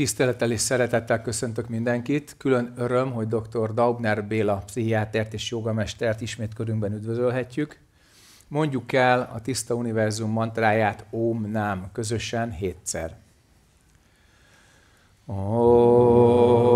Tisztelettel és szeretettel köszöntök mindenkit. Külön öröm, hogy dr. Daubner Béla, pszichiátert és jogamestert ismét körünkben üdvözölhetjük. Mondjuk el a Tiszta Univerzum mantráját Om Nám közösen hétszer. Oh.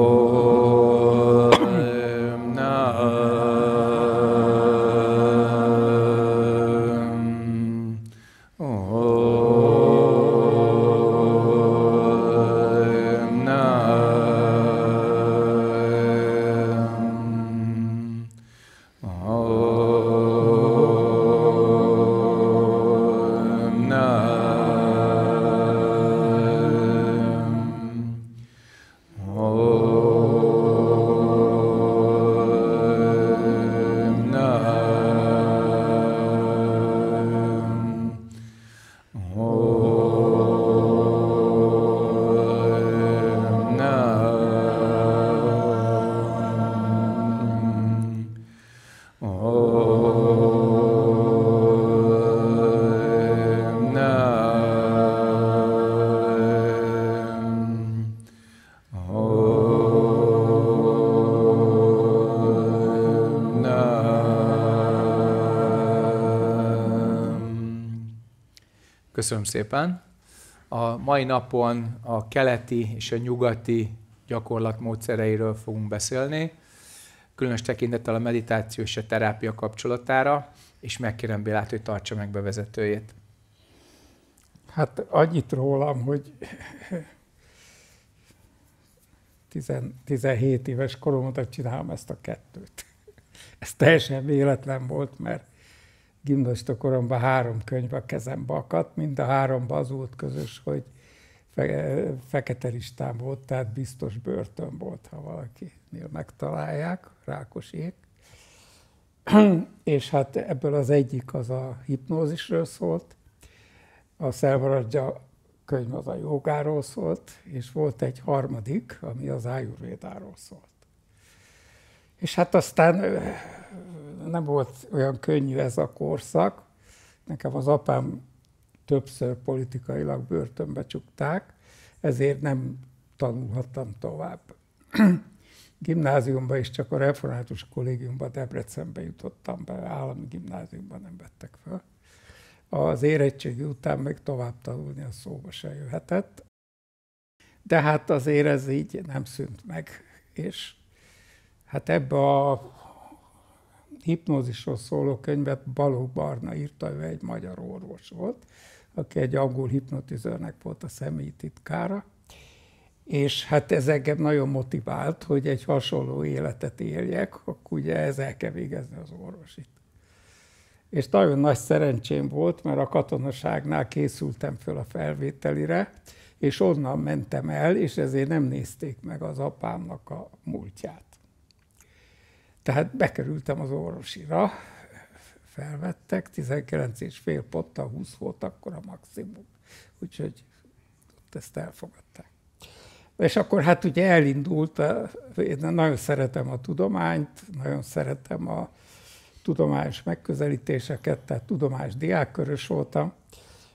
Köszönöm szépen. A mai napon a keleti és a nyugati gyakorlat módszereiről fogunk beszélni, különös tekintettel a meditáció és a terápia kapcsolatára, és megkérem Bélát, hogy tartsa meg bevezetőjét. Hát annyit rólam, hogy 17 éves korom óta csinálom ezt a kettőt. Ez teljesen véletlen volt, mert gimnazista koromban három könyv a kezembe akadt, mind a háromban az volt közös, hogy fe, fekete listán volt, tehát biztos börtön volt, ha valakinél megtalálják, rákosék. és hát ebből az egyik az a hipnózisről szólt, a Szelvaradja könyv az a jogáról szólt, és volt egy harmadik, ami az ájurvédáról szólt. És hát aztán nem volt olyan könnyű ez a korszak. Nekem az apám többször politikailag börtönbe csukták, ezért nem tanulhattam tovább. Gimnáziumban is csak a református kollégiumban Debrecenbe jutottam be, állami gimnáziumban nem vettek fel. Az érettségi után még tovább tanulni a szóba se jöhetett. De hát azért ez így nem szűnt meg, és hát ebbe a hipnózisról szóló könyvet Balogh Barna írta, ő egy magyar orvos volt, aki egy angol hipnotizőrnek volt a személyi titkára, és hát ez engem nagyon motivált, hogy egy hasonló életet éljek, akkor ugye ezzel kell végezni az orvosit. És nagyon nagy szerencsém volt, mert a katonaságnál készültem föl a felvételire, és onnan mentem el, és ezért nem nézték meg az apámnak a múltját. Tehát bekerültem az orvosira, felvettek, 19 és fél potta, 20 volt akkor a maximum. Úgyhogy ezt elfogadták. És akkor hát ugye elindult, én nagyon szeretem a tudományt, nagyon szeretem a tudományos megközelítéseket, tehát tudományos diákkörös voltam,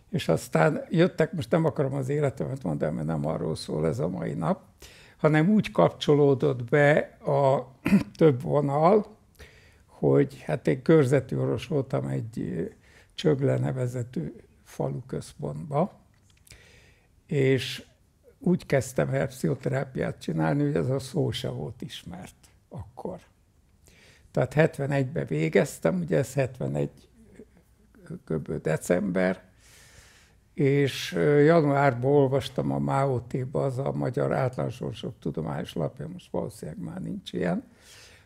és aztán jöttek, most nem akarom az életemet mondani, mert nem arról szól ez a mai nap, hanem úgy kapcsolódott be a több vonal, hogy hát én körzeti orvos voltam egy Csögle nevezetű falu központba, és úgy kezdtem el pszichoterápiát csinálni, hogy ez a szó se volt ismert akkor. Tehát 71-ben végeztem, ugye ez 71 kb. december, és januárban olvastam a MAOT-ba, az a Magyar Általánosorsok Tudományos Lapja, most valószínűleg már nincs ilyen,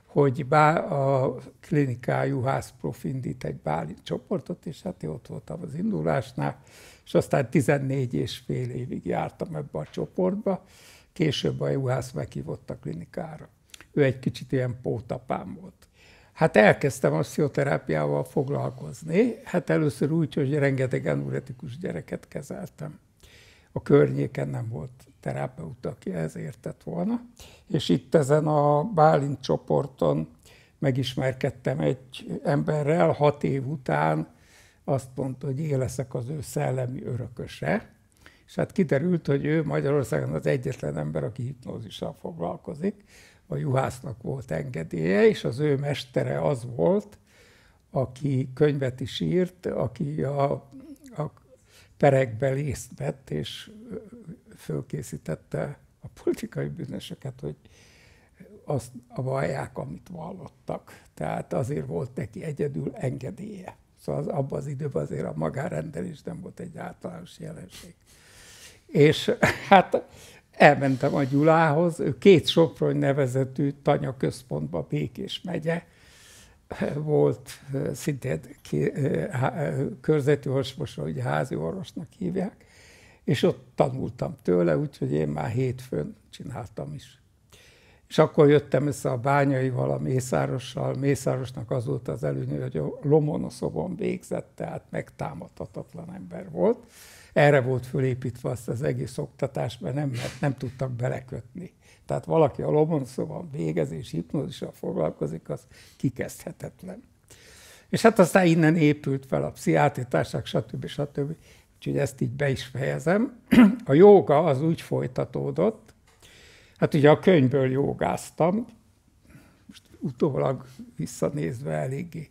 hogy bá, a klinikájú házprof indít egy báli csoportot, és hát én ott voltam az indulásnál, és aztán 14 és fél évig jártam ebbe a csoportba, később a juhász meghívott a klinikára. Ő egy kicsit ilyen pótapám volt. Hát elkezdtem a pszichoterápiával foglalkozni. Hát először úgy, hogy rengeteg anoretikus gyereket kezeltem. A környéken nem volt terapeuta, aki ez értett volna. És itt ezen a Bálint csoporton megismerkedtem egy emberrel, hat év után azt mondta, hogy én leszek az ő szellemi örököse, És hát kiderült, hogy ő Magyarországon az egyetlen ember, aki hipnózissal foglalkozik. A juhásznak volt engedélye, és az ő mestere az volt, aki könyvet is írt, aki a, a perekbe részt vett, és fölkészítette a politikai bűnösöket, hogy azt vallják, amit vallottak. Tehát azért volt neki egyedül engedélye. Szóval az, abban az időben azért a magárendelés nem volt egy általános jelenség. És hát elmentem a Gyulához, ő két Soprony nevezetű tanya központba Békés megye, volt szintén körzeti orvosra, ugye házi orvosnak hívják, és ott tanultam tőle, úgyhogy én már hétfőn csináltam is. És akkor jöttem össze a bányaival, a Mészárossal. Mészárosnak az volt az előnye, hogy a Lomonoszobon végzett, tehát megtámadhatatlan ember volt. Erre volt fölépítve azt az egész oktatás, mert nem, mert nem tudtak belekötni. Tehát valaki a Lomonoszobon végez és hipnózissal foglalkozik, az kikezdhetetlen. És hát aztán innen épült fel a pszichiátritárság, stb. stb. Úgyhogy ezt így be is fejezem. A jóga az úgy folytatódott, Hát ugye a könyvből jogáztam, most utólag visszanézve eléggé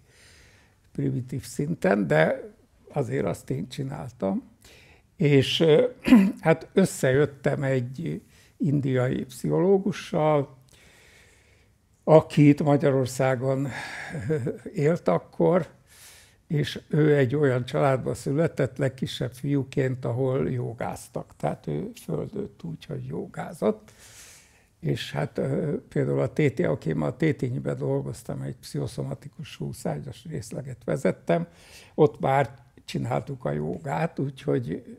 primitív szinten, de azért azt én csináltam. És hát összejöttem egy indiai pszichológussal, aki itt Magyarországon élt akkor, és ő egy olyan családban született, legkisebb fiúként, ahol jogáztak. Tehát ő földött úgy, hogy jogázott és hát például a TT, aki ma a tt dolgoztam, egy pszichoszomatikus húszágyas részleget vezettem, ott már csináltuk a jogát, úgyhogy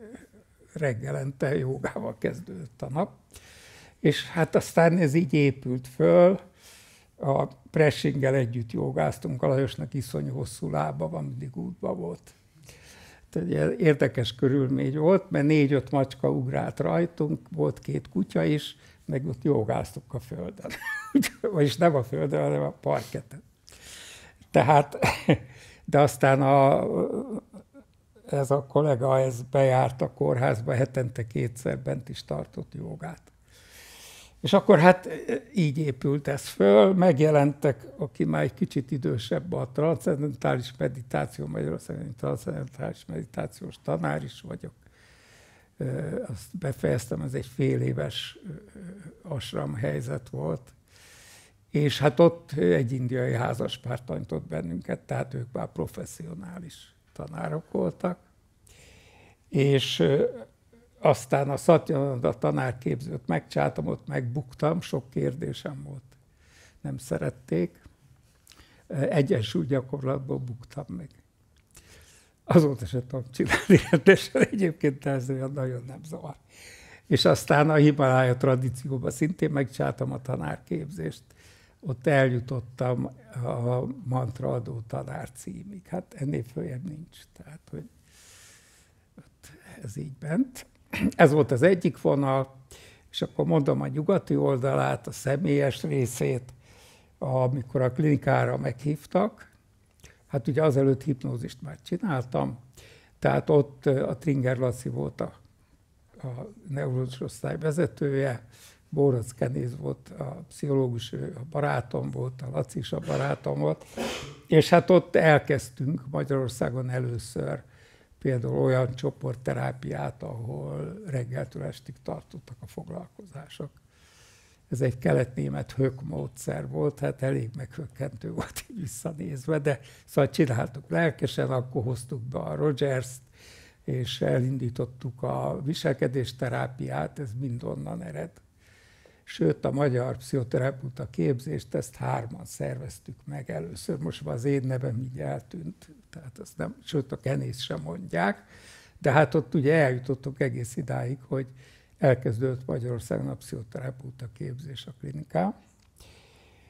reggelente jogával kezdődött a nap. És hát aztán ez így épült föl, a Pressinggel együtt jogáztunk, a Lajosnak iszonyú hosszú lába van, mindig útba volt. Tehát érdekes körülmény volt, mert négy-öt macska ugrált rajtunk, volt két kutya is, meg ott jogáztuk a földön. Vagyis nem a földön, hanem a parketen. Tehát, de aztán a, ez a kollega, ez bejárt a kórházba, hetente kétszer bent is tartott jogát. És akkor hát így épült ez föl, megjelentek, aki már egy kicsit idősebb, a transzendentális meditáció, Magyarországon transzendentális meditációs tanár is vagyok, azt befejeztem, ez egy fél éves asram helyzet volt, és hát ott egy indiai házaspár tanított bennünket, tehát ők már professzionális tanárok voltak, és aztán a Szatyananda tanárképzőt megcsáltam, ott megbuktam, sok kérdésem volt, nem szerették. Egyensúly gyakorlatból buktam meg. Azóta se tudom csinálni rendesen, egyébként ez olyan nagyon nem zavar. És aztán a Himalája tradícióban szintén megcsináltam a tanárképzést, ott eljutottam a mantraadó tanár címig. Hát ennél följebb nincs. Tehát, hogy ez így bent. Ez volt az egyik vonal, és akkor mondom a nyugati oldalát, a személyes részét, amikor a klinikára meghívtak, Hát ugye azelőtt hipnózist már csináltam, tehát ott a Tringer Laci volt a, a neurológus osztály vezetője, Bórac Kenéz volt a pszichológus, a barátom volt, a Laci is a barátom volt, és hát ott elkezdtünk Magyarországon először például olyan csoportterápiát, ahol reggeltől estig tartottak a foglalkozások ez egy keletnémet hök módszer volt, hát elég meghökkentő volt így visszanézve, de szóval csináltuk lelkesen, akkor hoztuk be a Rogers-t, és elindítottuk a viselkedésterápiát, ez mind onnan ered. Sőt, a magyar pszichoterapeuta képzést, ezt hárman szerveztük meg először. Most már az én nevem így eltűnt, tehát azt nem, sőt a kenész sem mondják, de hát ott ugye eljutottunk egész idáig, hogy elkezdődött Magyarországon a pszichoterapeuta képzés a kliniká.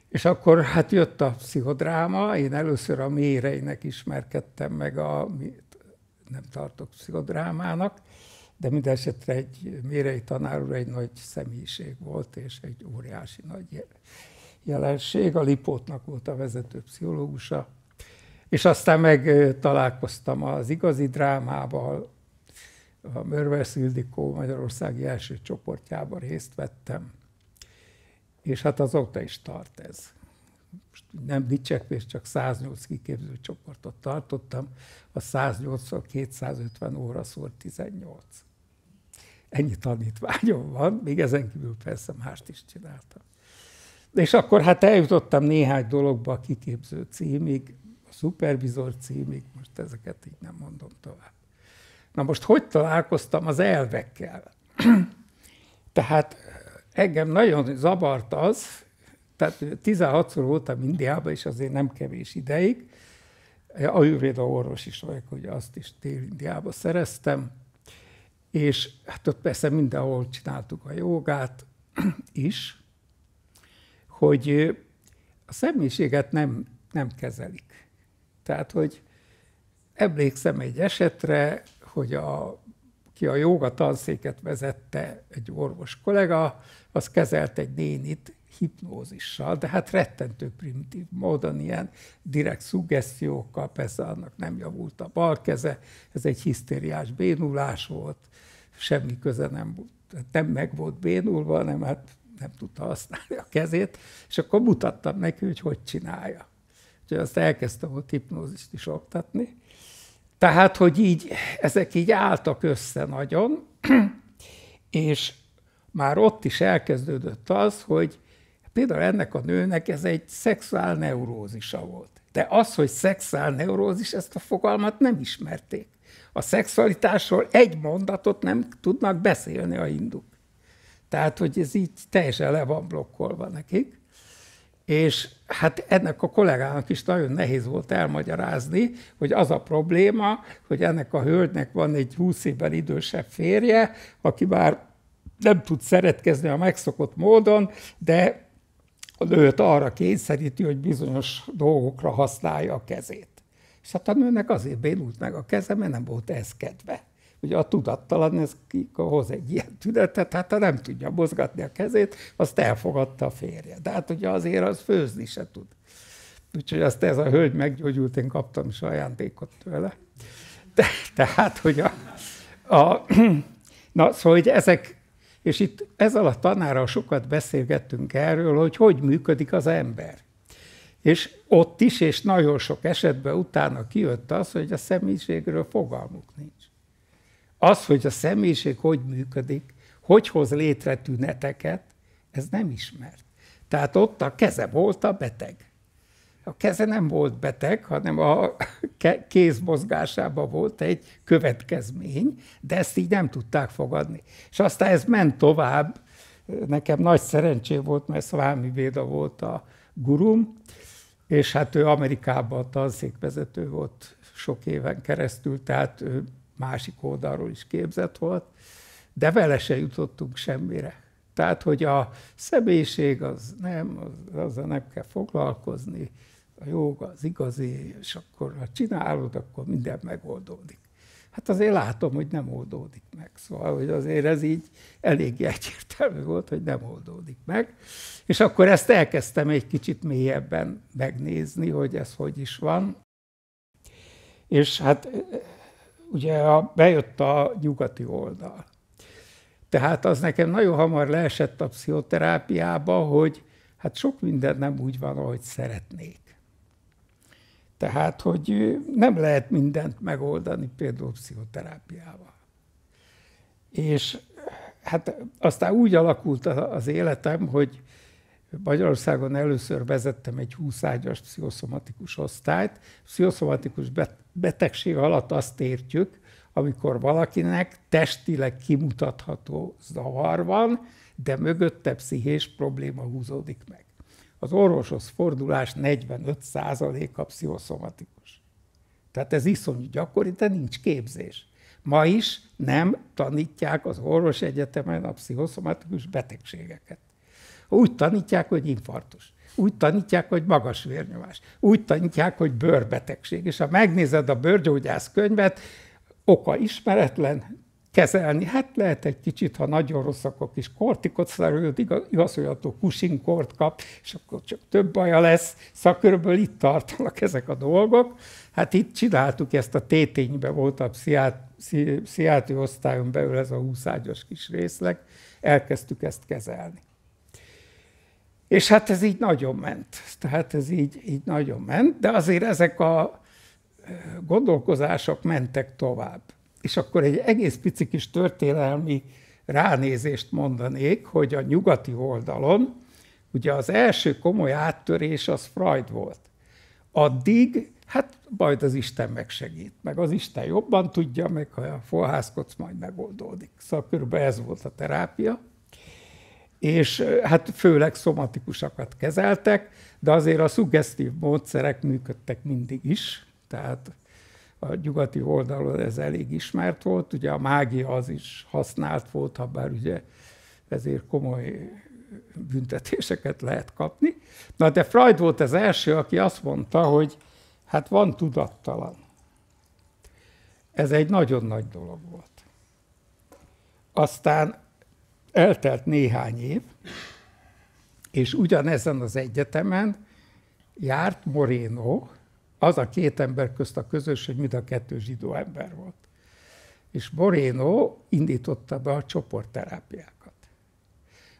És akkor hát jött a pszichodráma, én először a méreinek ismerkedtem meg, a, nem tartok pszichodrámának, de minden esetre egy mérei tanár úr egy nagy személyiség volt, és egy óriási nagy jelenség. A Lipótnak volt a vezető pszichológusa, és aztán meg találkoztam az igazi drámával, a Mörves Ildikó Magyarországi első csoportjában részt vettem, és hát azóta is tart ez. Nem dicsekvés, csak 108 kiképző csoportot tartottam, a 108 250 óra szór 18. Ennyi tanítványom van, még ezen kívül persze mást is csináltam. És akkor hát eljutottam néhány dologba a kiképző címig, a szupervizor címig, most ezeket így nem mondom tovább. Na most hogy találkoztam az elvekkel? Tehát engem nagyon zavart az, tehát 16-szor voltam Indiában, és azért nem kevés ideig, a Jövvéda orvos is vagyok, hogy azt is Dél-Indiába szereztem, és hát ott persze mindenhol csináltuk a jogát is, hogy a személyiséget nem, nem kezelik. Tehát, hogy emlékszem egy esetre, hogy a, ki a joga tanszéket vezette egy orvos kollega, az kezelt egy nénit hipnózissal, de hát rettentő primitív módon, ilyen direkt szuggesztiókkal, persze annak nem javult a bal keze, ez egy hisztériás bénulás volt, semmi köze nem, nem meg volt bénulva, hanem hát nem tudta használni a kezét, és akkor mutattam neki, hogy hogy csinálja. Úgyhogy azt elkezdtem ott hipnózist is oktatni. Tehát, hogy így, ezek így álltak össze nagyon, és már ott is elkezdődött az, hogy például ennek a nőnek ez egy szexuál neurózisa volt. De az, hogy szexuál neurózis, ezt a fogalmat nem ismerték. A szexualitásról egy mondatot nem tudnak beszélni a hinduk. Tehát, hogy ez így teljesen le van blokkolva nekik. És hát ennek a kollégának is nagyon nehéz volt elmagyarázni, hogy az a probléma, hogy ennek a hölgynek van egy 20 évvel idősebb férje, aki már nem tud szeretkezni a megszokott módon, de a nőt arra kényszeríti, hogy bizonyos dolgokra használja a kezét. És hát a nőnek azért bénult meg a keze, mert nem volt ez kedve. Ugye a tudattalan ez hoz egy ilyen tünetet, hát ha nem tudja mozgatni a kezét, azt elfogadta a férje. De hát ugye azért az főzni se tud. Úgyhogy azt ez a hölgy meggyógyult, én kaptam is ajándékot tőle. De, tehát, hogy a, a, na, szóval, hogy ezek, és itt ezzel a tanárral sokat beszélgettünk erről, hogy hogy működik az ember. És ott is, és nagyon sok esetben utána kijött az, hogy a személyiségről fogalmuk nincs. Az, hogy a személyiség hogy működik, hogy hoz létre tüneteket, ez nem ismert. Tehát ott a keze volt a beteg. A keze nem volt beteg, hanem a kéz mozgásában volt egy következmény, de ezt így nem tudták fogadni. És aztán ez ment tovább, nekem nagy szerencsé volt, mert Szvámi Véda volt a gurum, és hát ő Amerikában tanszékvezető volt sok éven keresztül, tehát ő másik oldalról is képzett volt, de vele se jutottunk semmire. Tehát, hogy a személyiség az nem, az, azzal nem kell foglalkozni, a az igazi, és akkor ha csinálod, akkor minden megoldódik. Hát azért látom, hogy nem oldódik meg. Szóval, hogy azért ez így elég egyértelmű volt, hogy nem oldódik meg. És akkor ezt elkezdtem egy kicsit mélyebben megnézni, hogy ez hogy is van. És hát ugye bejött a nyugati oldal. Tehát az nekem nagyon hamar leesett a pszichoterápiába, hogy hát sok minden nem úgy van, ahogy szeretnék. Tehát, hogy nem lehet mindent megoldani például pszichoterápiával. És hát aztán úgy alakult az életem, hogy Magyarországon először vezettem egy 20 ágyas pszichoszomatikus osztályt. Pszichoszomatikus betegség alatt azt értjük, amikor valakinek testileg kimutatható zavar van, de a pszichés probléma húzódik meg. Az orvoshoz fordulás 45%-a pszichoszomatikus. Tehát ez iszonyú gyakori, de nincs képzés. Ma is nem tanítják az orvos egyetemen a pszichoszomatikus betegségeket. Úgy tanítják, hogy infarktus. Úgy tanítják, hogy magas vérnyomás. Úgy tanítják, hogy bőrbetegség. És ha megnézed a bőrgyógyász könyvet, oka ismeretlen, kezelni. Hát lehet egy kicsit, ha nagyon rossz, akkor kis kortikoszerűt, igaz, igaz, hogy attól kusinkort kap, és akkor csak több baja lesz. Szóval körülbelül itt tartanak ezek a dolgok. Hát itt csináltuk ezt a téténybe, volt a pszichiátri osztályon belül ez a húszágyos kis részleg, elkezdtük ezt kezelni. És hát ez így nagyon ment. Tehát ez így, így nagyon ment, de azért ezek a gondolkozások mentek tovább. És akkor egy egész pici kis történelmi ránézést mondanék, hogy a nyugati oldalon ugye az első komoly áttörés az Freud volt. Addig, hát majd az Isten megsegít, meg az Isten jobban tudja, meg ha a forhászkodsz, majd megoldódik. Szóval körülbelül ez volt a terápia. És hát főleg szomatikusakat kezeltek, de azért a szuggesztív módszerek működtek mindig is, tehát a nyugati oldalon ez elég ismert volt, ugye a mágia az is használt volt, ha bár ugye ezért komoly büntetéseket lehet kapni. Na de Freud volt az első, aki azt mondta, hogy hát van tudattalan. Ez egy nagyon nagy dolog volt. Aztán eltelt néhány év, és ugyanezen az egyetemen járt Moreno, az a két ember közt a közösség, mind a kettő zsidó ember volt. És Moreno indította be a csoportterápiákat.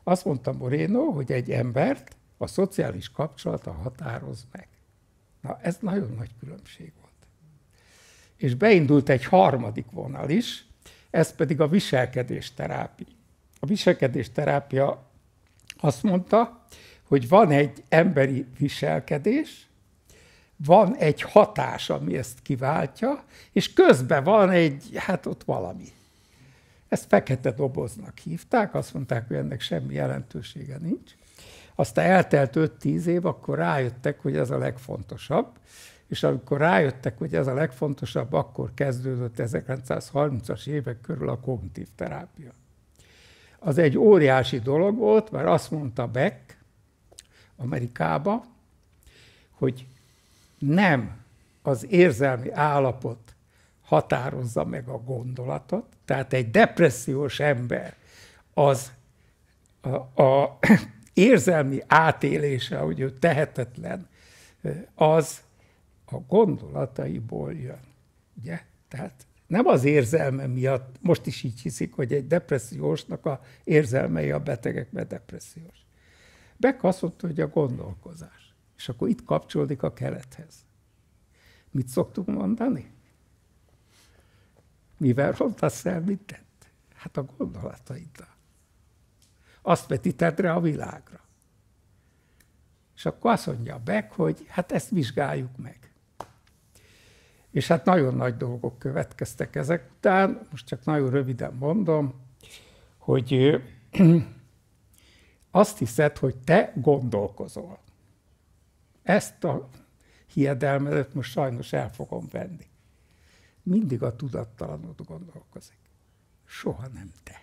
Azt mondta Moreno, hogy egy embert a szociális kapcsolata határoz meg. Na, ez nagyon nagy különbség volt. És beindult egy harmadik vonal is, ez pedig a viselkedés terápia. A viselkedés terápia azt mondta, hogy van egy emberi viselkedés, van egy hatás, ami ezt kiváltja, és közben van egy, hát ott valami. Ezt fekete doboznak hívták, azt mondták, hogy ennek semmi jelentősége nincs. Aztán eltelt 5-10 év, akkor rájöttek, hogy ez a legfontosabb, és amikor rájöttek, hogy ez a legfontosabb, akkor kezdődött 1930-as évek körül a kognitív terápia. Az egy óriási dolog volt, mert azt mondta Beck Amerikába, hogy nem az érzelmi állapot határozza meg a gondolatot, tehát egy depressziós ember az a, a érzelmi átélése, hogy ő tehetetlen, az a gondolataiból jön. Ugye? Tehát nem az érzelme miatt, most is így hiszik, hogy egy depressziósnak a érzelmei a betegek, mert depressziós. Beck azt mondta, hogy a gondolkozás. És akkor itt kapcsolódik a kelethez. Mit szoktunk mondani? Mivel rontasz el mindent? Hát a gondolataiddal. Azt vetíted rá a világra. És akkor azt mondja Beck, hogy hát ezt vizsgáljuk meg. És hát nagyon nagy dolgok következtek ezek után, most csak nagyon röviden mondom, hogy azt hiszed, hogy te gondolkozol. Ezt a hiedelmedet most sajnos el fogom venni. Mindig a tudattalanod gondolkozik. Soha nem te.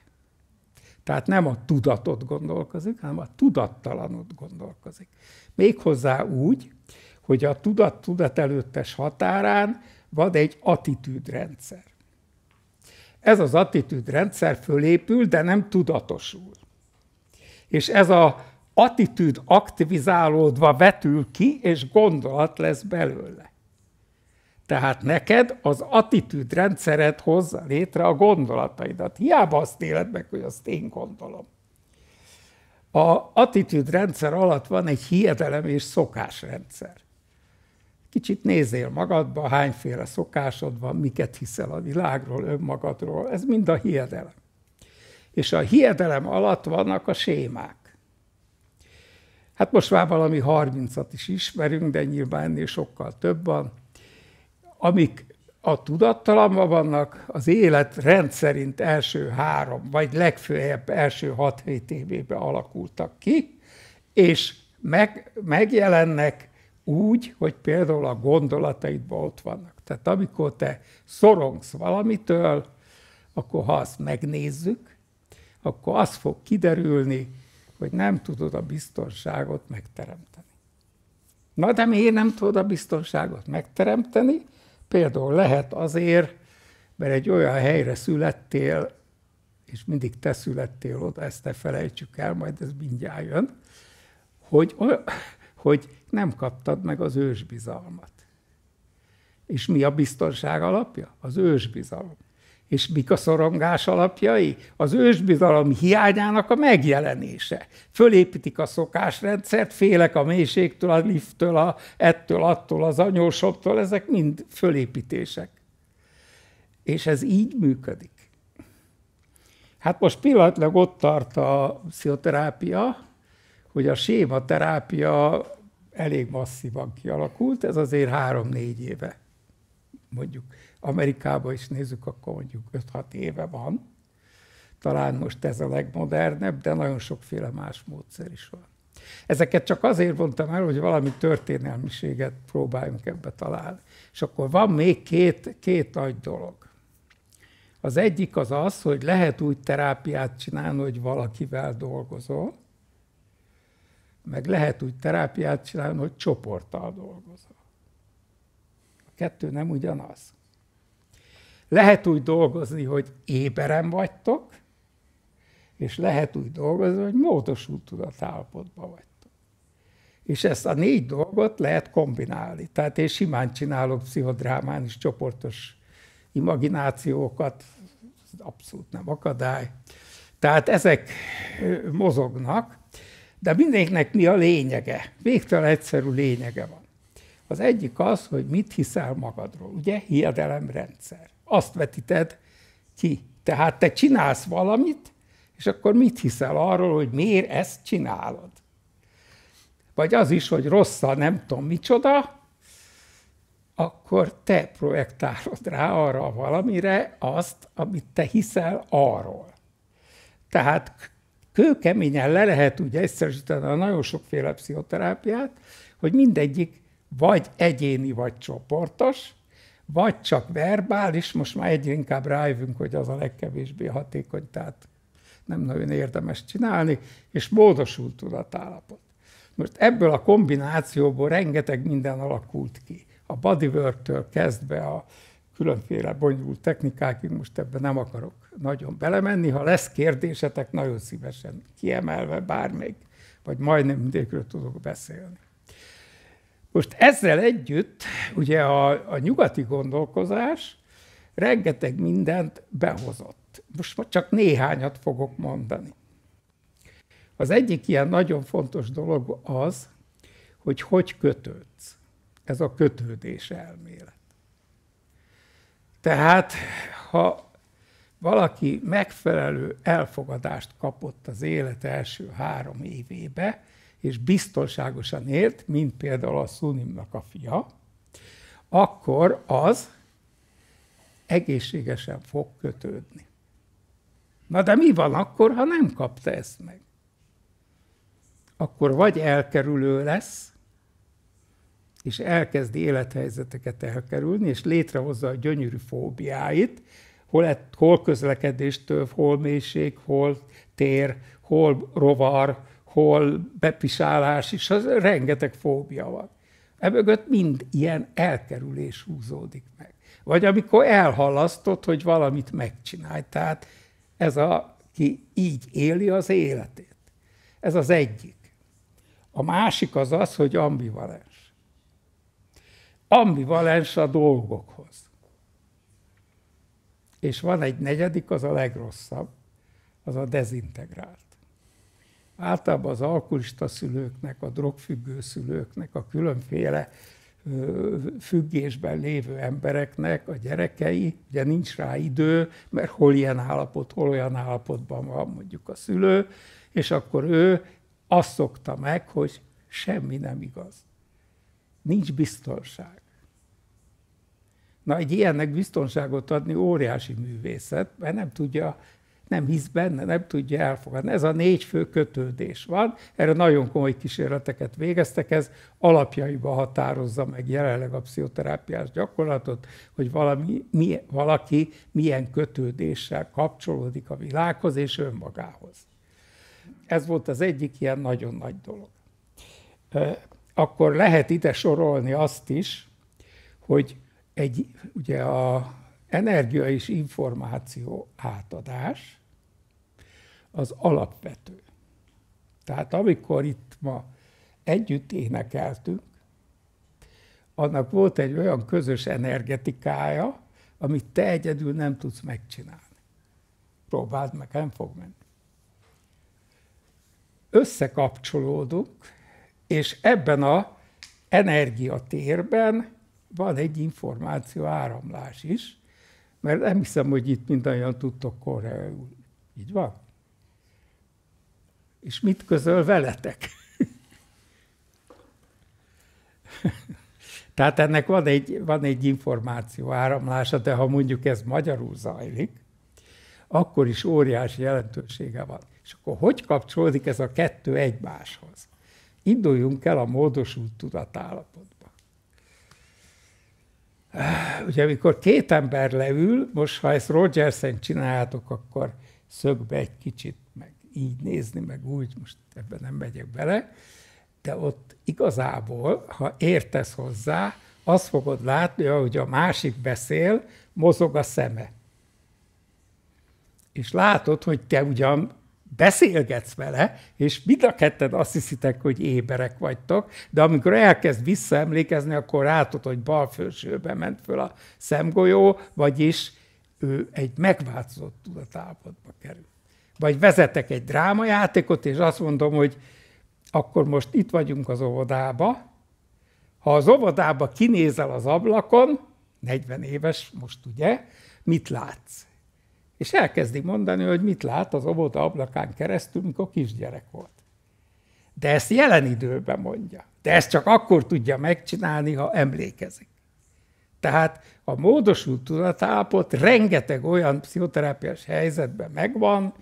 Tehát nem a tudatot gondolkozik, hanem a tudattalanod gondolkozik. Méghozzá úgy, hogy a tudat tudatelőttes határán van egy attitűdrendszer. Ez az attitűdrendszer fölépül, de nem tudatosul. És ez a attitűd aktivizálódva vetül ki, és gondolat lesz belőle. Tehát neked az attitűd rendszered hozza létre a gondolataidat. Hiába azt éled meg, hogy azt én gondolom. A attitűd rendszer alatt van egy hiedelem és szokásrendszer. Kicsit nézzél magadba, hányféle szokásod van, miket hiszel a világról, önmagadról, ez mind a hiedelem. És a hiedelem alatt vannak a sémák. Hát most már valami 30-at is ismerünk, de nyilván ennél sokkal több van, amik a tudattalamban vannak, az élet rendszerint első három, vagy legfőjebb első hat-hét évében alakultak ki, és meg, megjelennek úgy, hogy például a gondolataidban ott vannak. Tehát amikor te szorongsz valamitől, akkor ha azt megnézzük, akkor az fog kiderülni, hogy nem tudod a biztonságot megteremteni. Na de miért nem tudod a biztonságot megteremteni? Például lehet azért, mert egy olyan helyre születtél, és mindig te születtél oda, ezt ne felejtsük el, majd ez mindjárt jön, hogy, hogy nem kaptad meg az ősbizalmat. És mi a biztonság alapja? Az ősbizalom. És mik a szorongás alapjai? Az ősbizalom hiányának a megjelenése. Fölépítik a szokásrendszert, félek a mélységtől, a lifttől, a, ettől, attól, az anyósoptól, ezek mind fölépítések. És ez így működik. Hát most pillanatlag ott tart a pszichoterápia, hogy a sématerápia elég masszívan kialakult, ez azért három-négy éve. Mondjuk Amerikában is nézzük, akkor mondjuk 5-6 éve van. Talán most ez a legmodernebb, de nagyon sokféle más módszer is van. Ezeket csak azért mondtam el, hogy valami történelmiséget próbáljunk ebbe találni. És akkor van még két, két nagy dolog. Az egyik az az, hogy lehet úgy terápiát csinálni, hogy valakivel dolgozol, meg lehet úgy terápiát csinálni, hogy csoporttal dolgozol. A kettő nem ugyanaz. Lehet úgy dolgozni, hogy éberen vagytok, és lehet úgy dolgozni, hogy módosult tudatállapotban vagytok. És ezt a négy dolgot lehet kombinálni. Tehát én simán csinálok pszichodrámán is csoportos imaginációkat, abszolút nem akadály. Tehát ezek mozognak, de mindenkinek mi a lényege? Végtelen egyszerű lényege van. Az egyik az, hogy mit hiszel magadról, ugye? Hiedelemrendszer. Azt vetíted ki. Tehát te csinálsz valamit, és akkor mit hiszel arról, hogy miért ezt csinálod? Vagy az is, hogy rossz a nem tudom micsoda, akkor te projektálod rá arra valamire azt, amit te hiszel arról. Tehát kőkeményen le lehet úgy egyszerűsíteni a nagyon sokféle pszichoterápiát, hogy mindegyik vagy egyéni, vagy csoportos, vagy csak verbális, most már egyre inkább rájövünk, hogy az a legkevésbé hatékony, tehát nem nagyon érdemes csinálni, és módosult tudatállapot. Most ebből a kombinációból rengeteg minden alakult ki a bodywork-től kezdve a különféle bonyolult technikákig, most ebben nem akarok nagyon belemenni. Ha lesz kérdésetek, nagyon szívesen kiemelve bármelyik, vagy majdnem mindegyikről tudok beszélni. Most ezzel együtt ugye a, a nyugati gondolkozás rengeteg mindent behozott. Most csak néhányat fogok mondani. Az egyik ilyen nagyon fontos dolog az, hogy hogy kötődsz ez a kötődés elmélet. Tehát, ha valaki megfelelő elfogadást kapott az élet első három évébe, és biztonságosan élt, mint például a Szunimnak a fia, akkor az egészségesen fog kötődni. Na de mi van akkor, ha nem kapta ezt meg? Akkor vagy elkerülő lesz, és elkezdi élethelyzeteket elkerülni, és létrehozza a gyönyörű fóbiáit, hol, hol közlekedéstől, hol mélység, hol tér, hol rovar, hol bepisálás, és az rengeteg fóbia van. Ebből mind ilyen elkerülés húzódik meg. Vagy amikor elhalasztott, hogy valamit megcsinálj. Tehát ez a, ki így éli az életét. Ez az egyik. A másik az az, hogy ambivalens ambivalens a dolgokhoz. És van egy negyedik, az a legrosszabb, az a dezintegrált. Általában az alkoholista szülőknek, a drogfüggő szülőknek, a különféle függésben lévő embereknek a gyerekei, ugye nincs rá idő, mert hol ilyen állapot, hol olyan állapotban van mondjuk a szülő, és akkor ő azt szokta meg, hogy semmi nem igaz. Nincs biztonság. Na, egy ilyennek biztonságot adni óriási művészet, mert nem tudja, nem hisz benne, nem tudja elfogadni. Ez a négy fő kötődés van, erre nagyon komoly kísérleteket végeztek, ez alapjaiba határozza meg jelenleg a pszichoterápiás gyakorlatot, hogy valami, mi, valaki milyen kötődéssel kapcsolódik a világhoz és önmagához. Ez volt az egyik ilyen nagyon nagy dolog. Akkor lehet ide sorolni azt is, hogy egy, ugye a energia és információ átadás, az alapvető. Tehát amikor itt ma együtt énekeltünk, annak volt egy olyan közös energetikája, amit te egyedül nem tudsz megcsinálni. Próbáld meg, nem fog menni. Összekapcsolódunk, és ebben a energiatérben van egy információ áramlás is, mert nem hiszem, hogy itt mindannyian tudtok koreaiul. Így van? És mit közöl veletek? Tehát ennek van egy, van egy információ áramlása, de ha mondjuk ez magyarul zajlik, akkor is óriási jelentősége van. És akkor hogy kapcsolódik ez a kettő egymáshoz? Induljunk el a módosult tudatállapotba. Ugye amikor két ember leül, most ha ezt Rogersen csináljátok, akkor szögbe egy kicsit, így nézni, meg úgy, most ebben nem megyek bele, de ott igazából, ha értesz hozzá, azt fogod látni, hogy a másik beszél, mozog a szeme. És látod, hogy te ugyan beszélgetsz vele, és mind a ketten azt hiszitek, hogy éberek vagytok, de amikor elkezd visszaemlékezni, akkor látod, hogy bal felsőbe ment föl a szemgolyó, vagyis ő egy megváltozott tudatállapotba kerül. Vagy vezetek egy drámajátékot, és azt mondom, hogy akkor most itt vagyunk az óvodába, ha az óvodába kinézel az ablakon, 40 éves most ugye, mit látsz? És elkezdi mondani, hogy mit lát az óvoda ablakán keresztül, mikor kisgyerek volt. De ezt jelen időben mondja. De ezt csak akkor tudja megcsinálni, ha emlékezik. Tehát a módosult tudatállapot rengeteg olyan pszichoterápiás helyzetben megvan,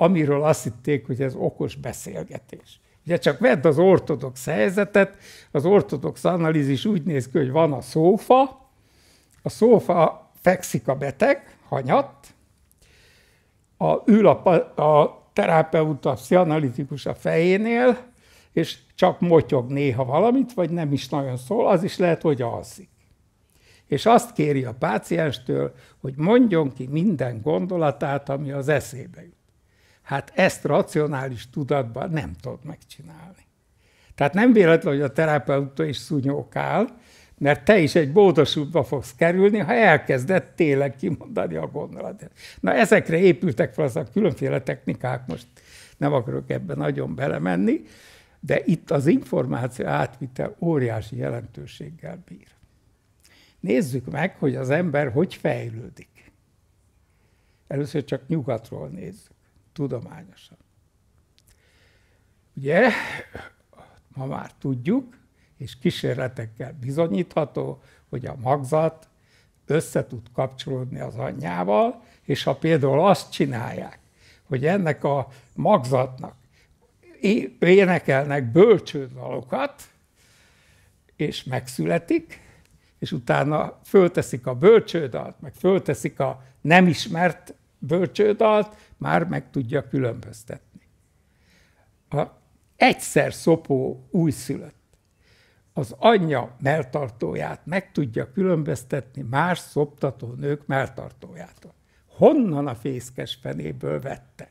amiről azt hitték, hogy ez okos beszélgetés. Ugye csak vedd az ortodox helyzetet, az ortodox analízis úgy néz ki, hogy van a szófa, a szófa fekszik a beteg, hanyat, a, ül a, a terapeuta, a pszichoanalitikus a fejénél, és csak motyog néha valamit, vagy nem is nagyon szól, az is lehet, hogy alszik. És azt kéri a pácienstől, hogy mondjon ki minden gondolatát, ami az eszébe jut. Hát ezt racionális tudatban nem tudod megcsinálni. Tehát nem véletlen, hogy a terapeuta is szúnyókál, mert te is egy bódosútba fogsz kerülni, ha elkezded tényleg kimondani a gondolatot. Na ezekre épültek fel azok különféle technikák, most nem akarok ebben nagyon belemenni, de itt az információ átvitel óriási jelentőséggel bír. Nézzük meg, hogy az ember hogy fejlődik. Először csak nyugatról nézzük tudományosan. Ugye, ma már tudjuk, és kísérletekkel bizonyítható, hogy a magzat össze tud kapcsolódni az anyjával, és ha például azt csinálják, hogy ennek a magzatnak énekelnek bölcsődalokat, és megszületik, és utána fölteszik a bölcsődalt, meg fölteszik a nem ismert bölcsődalt, már meg tudja különböztetni. A egyszer szopó újszülött az anyja melltartóját meg tudja különböztetni más szoptató nők melltartójától. Honnan a fészkes fenéből vette?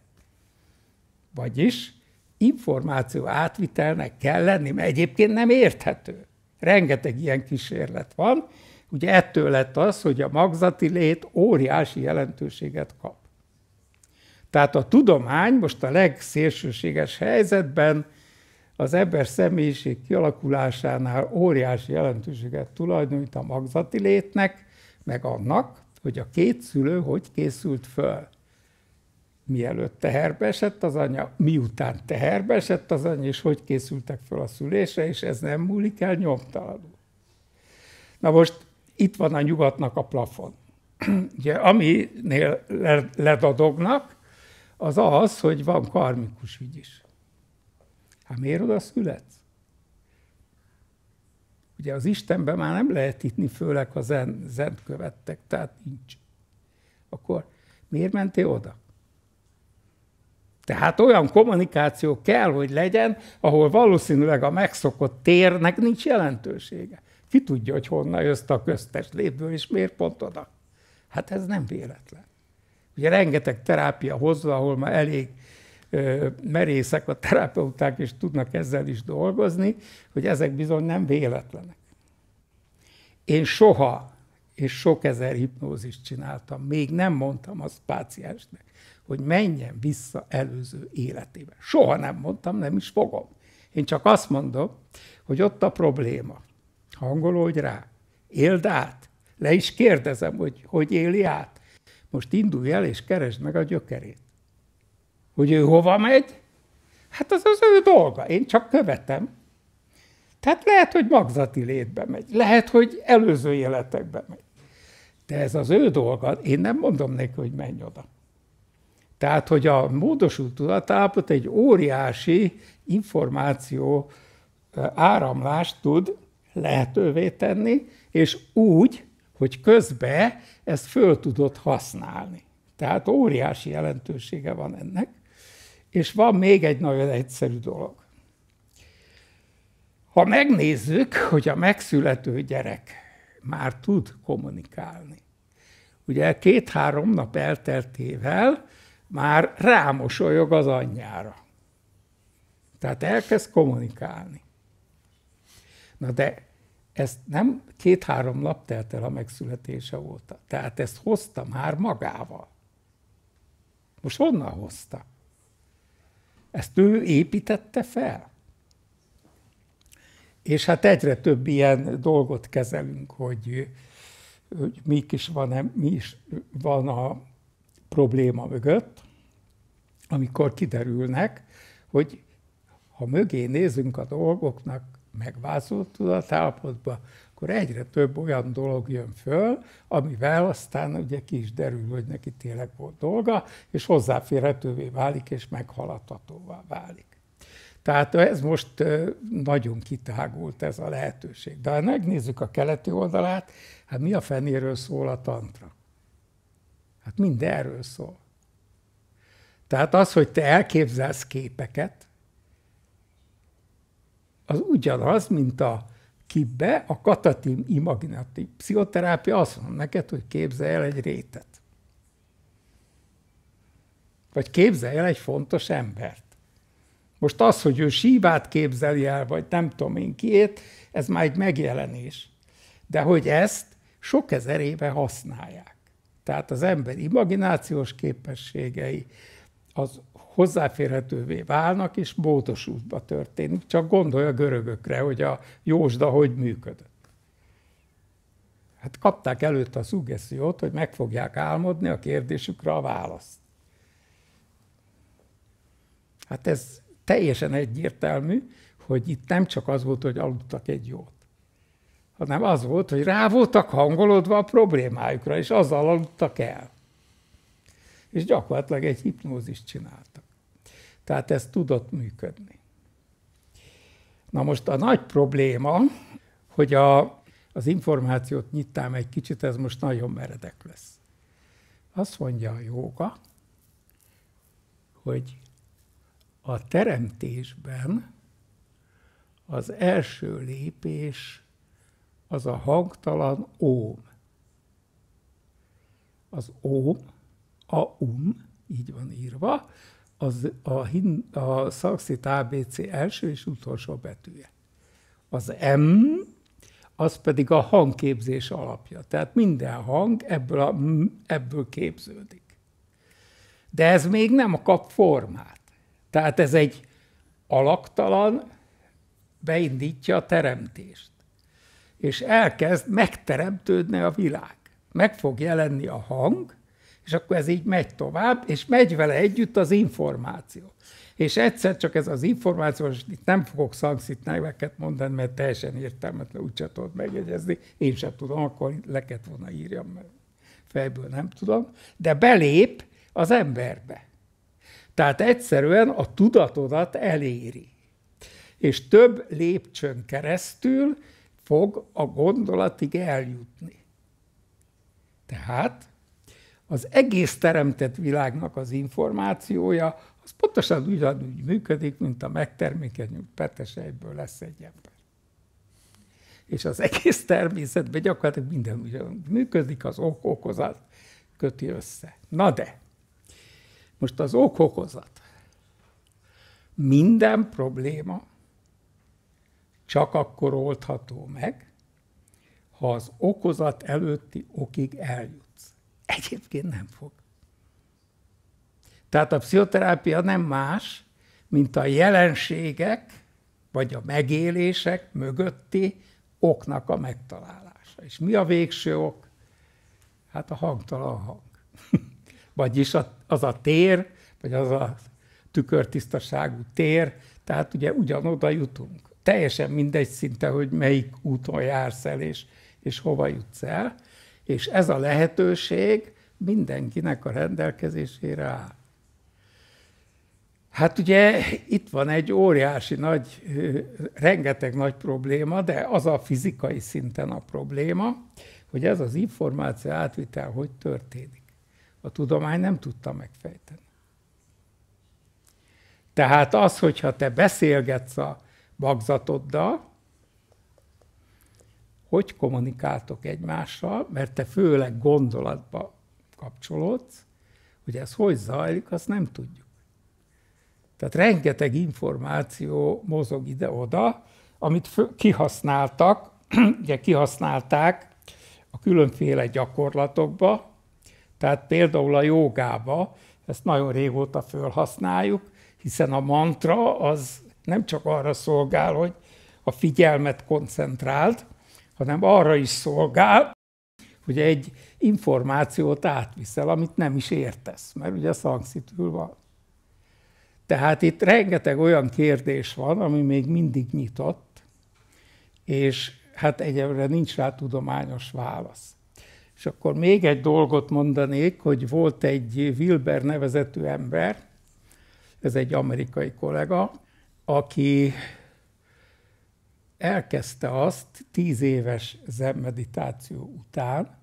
Vagyis információ átvitelnek kell lenni, mert egyébként nem érthető. Rengeteg ilyen kísérlet van. Ugye ettől lett az, hogy a magzati lét óriási jelentőséget kap. Tehát a tudomány most a legszélsőséges helyzetben az ember személyiség kialakulásánál óriási jelentőséget tulajdonít a magzati létnek, meg annak, hogy a két szülő hogy készült föl. Mielőtt teherbe esett az anya, miután teherbe esett az anya, és hogy készültek föl a szülésre, és ez nem múlik el nyomtalanul. Na most itt van a nyugatnak a plafon. Ugye, aminél ledadognak, az az, hogy van karmikus ügy is. Hát miért oda születsz? Ugye az Istenben már nem lehet hitni, főleg ha zen, zent követtek, tehát nincs. Akkor miért mentél oda? Tehát olyan kommunikáció kell, hogy legyen, ahol valószínűleg a megszokott térnek nincs jelentősége. Ki tudja, hogy honnan jössz a köztes létből, és miért pont oda? Hát ez nem véletlen. Ugye rengeteg terápia hozza, ahol már elég merészek a terapeuták, és tudnak ezzel is dolgozni, hogy ezek bizony nem véletlenek. Én soha, és sok ezer hipnózist csináltam, még nem mondtam az páciensnek, hogy menjen vissza előző életébe. Soha nem mondtam, nem is fogom. Én csak azt mondom, hogy ott a probléma. Hangolódj rá, éld át. Le is kérdezem, hogy hogy éli át. Most indulj el és keresd meg a gyökerét. Hogy ő hova megy? Hát az az ő dolga, én csak követem. Tehát lehet, hogy magzati létbe megy, lehet, hogy előző életekbe megy. De ez az ő dolga, én nem mondom neki, hogy menj oda. Tehát, hogy a módosult tudatállapot egy óriási információ áramlást tud lehetővé tenni, és úgy, hogy közben ezt föl tudod használni. Tehát óriási jelentősége van ennek. És van még egy nagyon egyszerű dolog. Ha megnézzük, hogy a megszülető gyerek már tud kommunikálni, ugye két-három nap elteltével már rámosolyog az anyjára. Tehát elkezd kommunikálni. Na de ezt nem két-három nap telt el a megszületése óta. Tehát ezt hozta már magával. Most honnan hozta? Ezt ő építette fel. És hát egyre több ilyen dolgot kezelünk, hogy, hogy mi is van, mi is van a probléma mögött, amikor kiderülnek, hogy ha mögé nézünk a dolgoknak megvázolt tudatállapotba, akkor egyre több olyan dolog jön föl, amivel aztán ugye ki is derül, hogy neki tényleg volt dolga, és hozzáférhetővé válik, és meghaladhatóvá válik. Tehát ez most nagyon kitágult ez a lehetőség. De ha megnézzük a keleti oldalát, hát mi a fenéről szól a tantra? Hát mindenről szól. Tehát az, hogy te elképzelsz képeket, az ugyanaz, mint a kibbe, a katatim imaginatív pszichoterápia azt mondja neked, hogy képzelj el egy rétet. Vagy képzelj el egy fontos embert. Most az, hogy ő sívát képzeli el, vagy nem tudom én kiét, ez már egy megjelenés. De hogy ezt sok ezer éve használják. Tehát az ember imaginációs képességei, az hozzáférhetővé válnak, és módosútba történik. Csak gondolj a görögökre, hogy a jósda hogy működött. Hát kapták előtt a szuggesziót, hogy meg fogják álmodni a kérdésükre a választ. Hát ez teljesen egyértelmű, hogy itt nem csak az volt, hogy aludtak egy jót, hanem az volt, hogy rá voltak hangolódva a problémájukra, és azzal aludtak el. És gyakorlatilag egy hipnózist csináltak. Tehát ez tudott működni. Na most a nagy probléma, hogy a, az információt nyittám egy kicsit, ez most nagyon meredek lesz. Azt mondja a jóga, hogy a teremtésben az első lépés az a hangtalan óm. Az óm, a um, így van írva, az a, hin, a szakszit ABC első és utolsó betűje. Az M, az pedig a hangképzés alapja. Tehát minden hang ebből, a, ebből képződik. De ez még nem kap formát. Tehát ez egy alaktalan, beindítja a teremtést. És elkezd megteremtődni a világ. Meg fog jelenni a hang, és akkor ez így megy tovább, és megy vele együtt az információ. És egyszer csak ez az információ, és itt nem fogok szankszit neveket mondani, mert teljesen értelmetlen, úgy tudod megjegyezni, én sem tudom, akkor le kellett volna írjam, mert fejből nem tudom, de belép az emberbe. Tehát egyszerűen a tudatodat eléri. És több lépcsőn keresztül fog a gondolatig eljutni. Tehát az egész teremtett világnak az információja, az pontosan ugyanúgy működik, mint a megtermékenyült petesejből lesz egy ember. És az egész természetben gyakorlatilag minden ugyanúgy működik, az ok-okozat köti össze. Na de, most az ok-okozat, minden probléma csak akkor oldható meg, ha az okozat előtti okig eljutsz. Egyébként nem fog. Tehát a pszichoterápia nem más, mint a jelenségek, vagy a megélések mögötti oknak a megtalálása. És mi a végső ok? Hát a hangtalan hang. Vagyis az a tér, vagy az a tükörtisztaságú tér, tehát ugye ugyanoda jutunk. Teljesen mindegy szinte, hogy melyik úton jársz el, és, és hova jutsz el. És ez a lehetőség mindenkinek a rendelkezésére áll. Hát ugye itt van egy óriási nagy, rengeteg nagy probléma, de az a fizikai szinten a probléma, hogy ez az információ átvitel hogy történik. A tudomány nem tudta megfejteni. Tehát az, hogyha te beszélgetsz a magzatoddal, hogy kommunikáltok egymással, mert te főleg gondolatba kapcsolódsz, hogy ez hogy zajlik, azt nem tudjuk. Tehát rengeteg információ mozog ide-oda, amit kihasználtak, ugye kihasználták a különféle gyakorlatokba, tehát például a jogába, ezt nagyon régóta felhasználjuk, hiszen a mantra az nem csak arra szolgál, hogy a figyelmet koncentrált, hanem arra is szolgál, hogy egy információt átviszel, amit nem is értesz, mert ugye szangszitül van. Tehát itt rengeteg olyan kérdés van, ami még mindig nyitott, és hát egyelőre nincs rá tudományos válasz. És akkor még egy dolgot mondanék, hogy volt egy Wilber nevezetű ember, ez egy amerikai kollega, aki elkezdte azt tíz éves zen-meditáció után,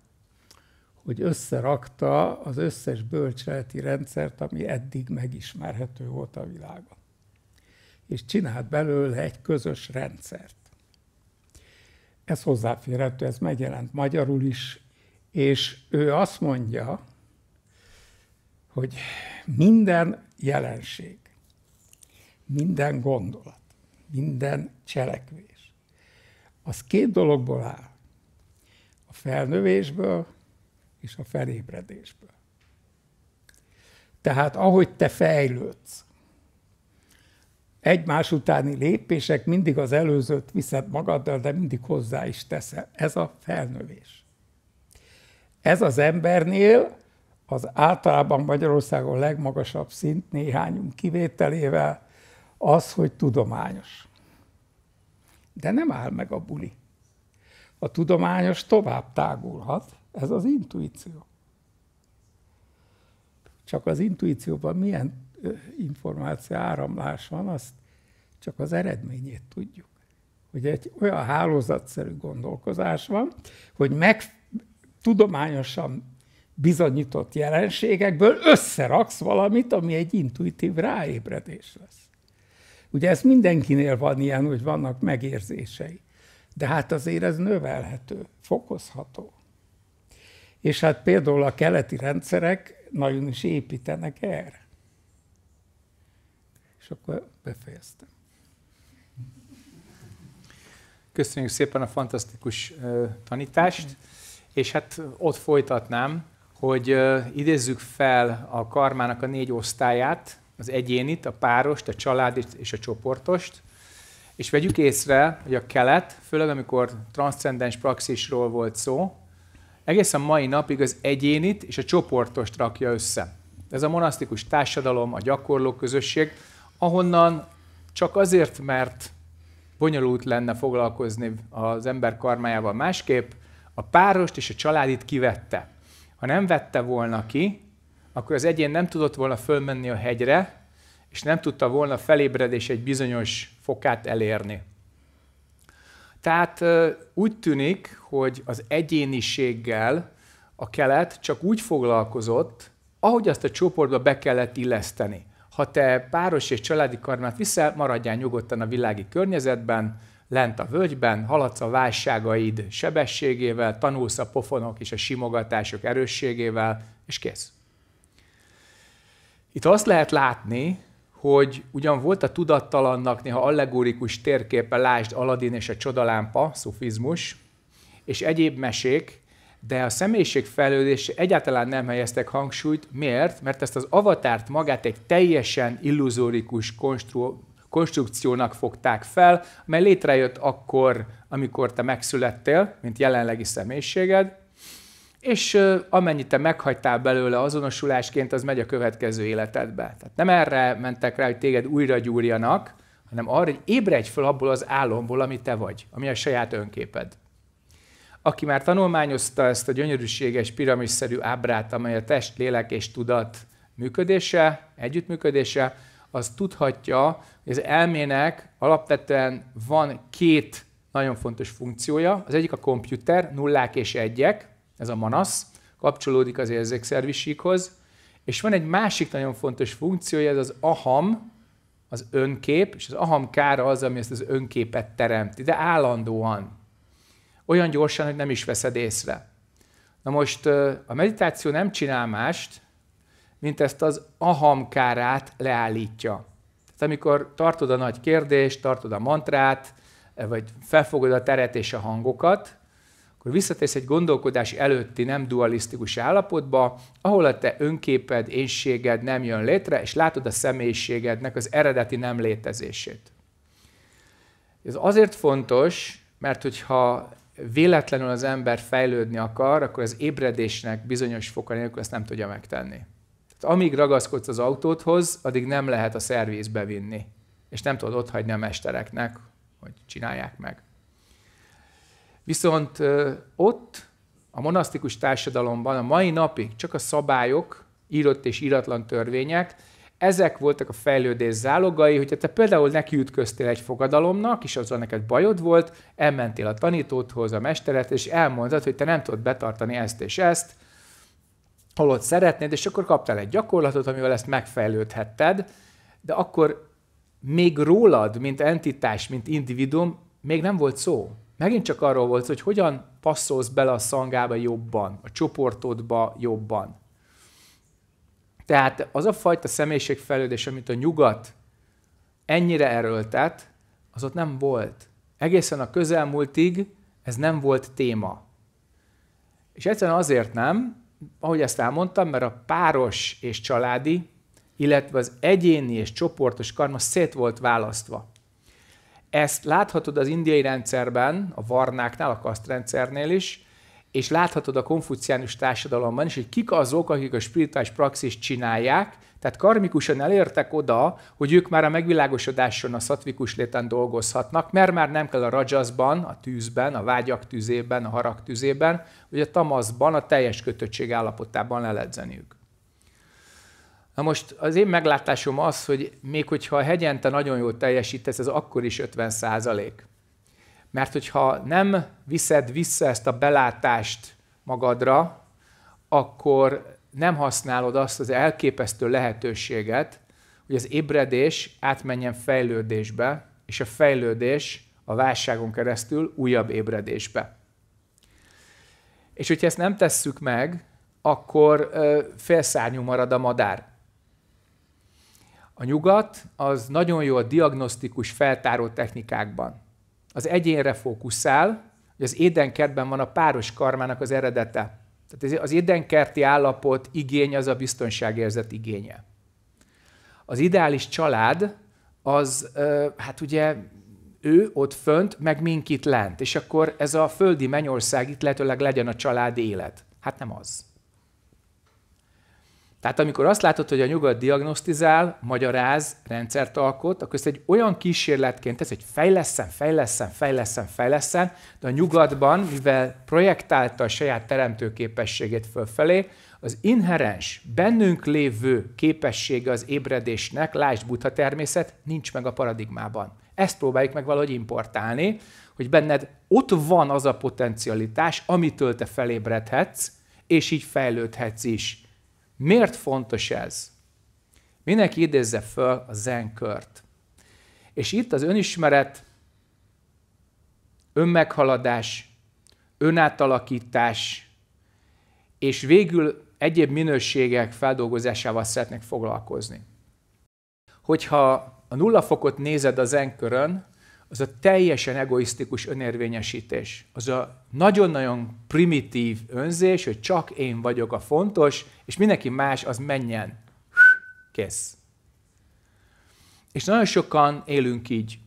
hogy összerakta az összes bölcseleti rendszert, ami eddig megismerhető volt a világon. És csinált belőle egy közös rendszert. Ez hozzáférhető, ez megjelent magyarul is, és ő azt mondja, hogy minden jelenség, minden gondolat, minden cselekvés, az két dologból áll. A felnövésből és a felébredésből. Tehát ahogy te fejlődsz, egymás utáni lépések mindig az előzőt viszed magaddal, de mindig hozzá is teszel. Ez a felnövés. Ez az embernél az általában Magyarországon legmagasabb szint néhányunk kivételével az, hogy tudományos. De nem áll meg a buli. A tudományos tovább tágulhat, ez az intuíció. Csak az intuícióban milyen információ áramlás van, azt csak az eredményét tudjuk. Hogy egy olyan hálózatszerű gondolkozás van, hogy meg tudományosan bizonyított jelenségekből összeraksz valamit, ami egy intuitív ráébredés lesz. Ugye ez mindenkinél van ilyen, hogy vannak megérzései. De hát azért ez növelhető, fokozható. És hát például a keleti rendszerek nagyon is építenek erre. És akkor befejeztem. Köszönjük szépen a fantasztikus tanítást, és hát ott folytatnám, hogy idézzük fel a karmának a négy osztályát, az egyénit, a párost, a családit és a csoportost, és vegyük észre, hogy a kelet, főleg amikor transzcendens praxisról volt szó, egészen mai napig az egyénit és a csoportost rakja össze. Ez a monasztikus társadalom, a gyakorló közösség, ahonnan csak azért, mert bonyolult lenne foglalkozni az ember karmájával másképp, a párost és a családit kivette. Ha nem vette volna ki, akkor az egyén nem tudott volna fölmenni a hegyre, és nem tudta volna felébredés egy bizonyos fokát elérni. Tehát úgy tűnik, hogy az egyéniséggel a kelet csak úgy foglalkozott, ahogy azt a csoportba be kellett illeszteni. Ha te páros és családi karmát viszel, maradjál nyugodtan a világi környezetben, lent a völgyben, haladsz a válságaid sebességével, tanulsz a pofonok és a simogatások erősségével, és kész. Itt azt lehet látni, hogy ugyan volt a tudattalannak néha allegorikus térképe, lásd Aladin és a csodalámpa, szufizmus, és egyéb mesék, de a személyiségfejlődésre egyáltalán nem helyeztek hangsúlyt. Miért? Mert ezt az avatárt magát egy teljesen illuzórikus konstru- konstrukciónak fogták fel, mely létrejött akkor, amikor te megszülettél, mint jelenlegi személyiséged, és amennyit te meghagytál belőle azonosulásként, az megy a következő életedbe. Tehát nem erre mentek rá, hogy téged újra gyúrjanak, hanem arra, hogy ébredj fel abból az álomból, ami te vagy, ami a saját önképed. Aki már tanulmányozta ezt a gyönyörűséges piramisszerű ábrát, amely a test, lélek és tudat működése, együttműködése, az tudhatja, hogy az elmének alapvetően van két nagyon fontos funkciója. Az egyik a komputer, nullák és egyek, ez a manasz, kapcsolódik az érzékszervisíkhoz, és van egy másik nagyon fontos funkciója, ez az aham, az önkép, és az aham kára az, ami ezt az önképet teremti, de állandóan. Olyan gyorsan, hogy nem is veszed észre. Na most a meditáció nem csinál mást, mint ezt az aham kárát leállítja. Tehát amikor tartod a nagy kérdést, tartod a mantrát, vagy felfogod a teret és a hangokat, akkor visszatérsz egy gondolkodás előtti nem dualisztikus állapotba, ahol a te önképed, énséged nem jön létre, és látod a személyiségednek az eredeti nem létezését. Ez azért fontos, mert hogyha véletlenül az ember fejlődni akar, akkor az ébredésnek bizonyos foka nélkül ezt nem tudja megtenni. Tehát amíg ragaszkodsz az autódhoz, addig nem lehet a szervizbe vinni. És nem tudod ott hagyni a mestereknek, hogy csinálják meg. Viszont ott, a monasztikus társadalomban a mai napig csak a szabályok, írott és íratlan törvények, ezek voltak a fejlődés zálogai, hogyha te például nekiütköztél egy fogadalomnak, és azzal neked bajod volt, elmentél a tanítódhoz, a mesteret, és elmondtad, hogy te nem tudod betartani ezt és ezt, holott szeretnéd, és akkor kaptál egy gyakorlatot, amivel ezt megfejlődhetted, de akkor még rólad, mint entitás, mint individuum, még nem volt szó. Megint csak arról volt, hogy hogyan passzolsz bele a szangába jobban, a csoportodba jobban. Tehát az a fajta személyiségfejlődés, amit a nyugat ennyire erőltet, az ott nem volt. Egészen a közelmúltig ez nem volt téma. És egyszerűen azért nem, ahogy ezt elmondtam, mert a páros és családi, illetve az egyéni és csoportos karma szét volt választva. Ezt láthatod az indiai rendszerben, a varnáknál, a kasztrendszernél is, és láthatod a konfuciánus társadalomban is, hogy kik azok, akik a spirituális praxist csinálják, tehát karmikusan elértek oda, hogy ők már a megvilágosodáson, a szatvikus léten dolgozhatnak, mert már nem kell a rajaszban, a tűzben, a vágyak tűzében, a harag tűzében, vagy a tamaszban, a teljes kötöttség állapotában leledzeniük. Na most az én meglátásom az, hogy még hogyha a hegyente nagyon jól teljesítesz, ez akkor is 50 százalék. Mert hogyha nem viszed vissza ezt a belátást magadra, akkor nem használod azt az elképesztő lehetőséget, hogy az ébredés átmenjen fejlődésbe, és a fejlődés a válságon keresztül újabb ébredésbe. És hogyha ezt nem tesszük meg, akkor félszárnyú marad a madár. A nyugat az nagyon jó a diagnosztikus feltáró technikákban. Az egyénre fókuszál, hogy az édenkertben van a páros karmának az eredete. Tehát az édenkerti állapot igény az a biztonságérzet igénye. Az ideális család az, hát ugye ő ott fönt, meg mink itt lent, és akkor ez a földi mennyország itt lehetőleg legyen a család élet. Hát nem az. Tehát amikor azt látod, hogy a nyugat diagnosztizál, magyaráz, rendszert alkot, akkor ezt egy olyan kísérletként tesz, hogy fejleszem, fejleszem, fejleszem, fejleszem, de a nyugatban, mivel projektálta a saját teremtőképességét fölfelé, az inherens, bennünk lévő képessége az ébredésnek, lásd buddha természet, nincs meg a paradigmában. Ezt próbáljuk meg valahogy importálni, hogy benned ott van az a potencialitás, amitől te felébredhetsz, és így fejlődhetsz is. Miért fontos ez? Mindenki idézze föl a zenkört. És itt az önismeret, önmeghaladás, önátalakítás, és végül egyéb minőségek feldolgozásával szeretnék foglalkozni. hogyha a nulla fokot nézed a zenkörön, az a teljesen egoisztikus önérvényesítés. Az a nagyon-nagyon primitív önzés, hogy csak én vagyok a fontos, és mindenki más az menjen. Kész. És nagyon sokan élünk így.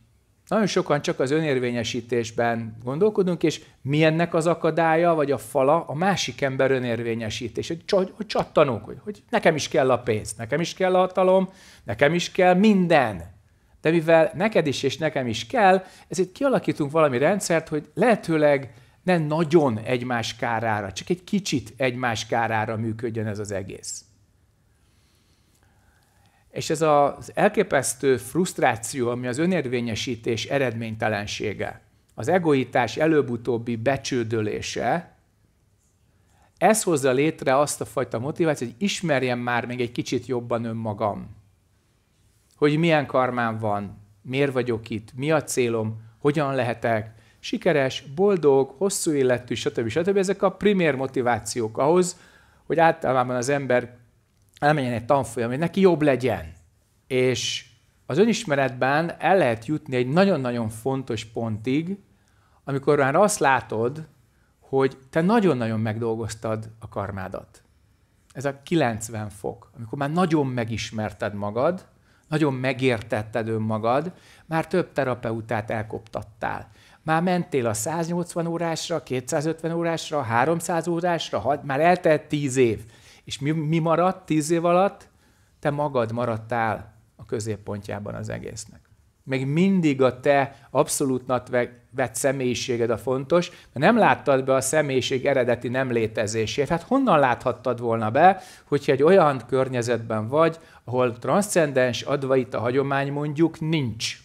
Nagyon sokan csak az önérvényesítésben gondolkodunk, és mi ennek az akadálya, vagy a fala, a másik ember önérvényesítés. Hogy csattanunk, hogy, hogy nekem is kell a pénz, nekem is kell a hatalom, nekem is kell minden. De mivel neked is és nekem is kell, ezért kialakítunk valami rendszert, hogy lehetőleg ne nagyon egymás kárára, csak egy kicsit egymás kárára működjön ez az egész. És ez az elképesztő frusztráció, ami az önérvényesítés eredménytelensége, az egoitás előbb-utóbbi becsődölése, ez hozza létre azt a fajta motivációt, hogy ismerjem már még egy kicsit jobban önmagam. Hogy milyen karmám van, miért vagyok itt, mi a célom, hogyan lehetek sikeres, boldog, hosszú életű, stb. stb. Ezek a primér motivációk ahhoz, hogy általában az ember elmenjen egy tanfolyam, hogy neki jobb legyen. És az önismeretben el lehet jutni egy nagyon-nagyon fontos pontig, amikor már azt látod, hogy te nagyon-nagyon megdolgoztad a karmádat. Ez a 90 fok, amikor már nagyon megismerted magad, nagyon megértetted önmagad, már több terapeutát elkoptattál. Már mentél a 180 órásra, 250 órásra, 300 órásra, már eltelt 10 év. És mi, mi maradt 10 év alatt? Te magad maradtál a középpontjában az egésznek. Még mindig a te abszolútnak vett személyiséged a fontos, mert nem láttad be a személyiség eredeti nem létezését. Hát honnan láthattad volna be, hogyha egy olyan környezetben vagy, ahol transzcendens advait a hagyomány mondjuk nincs.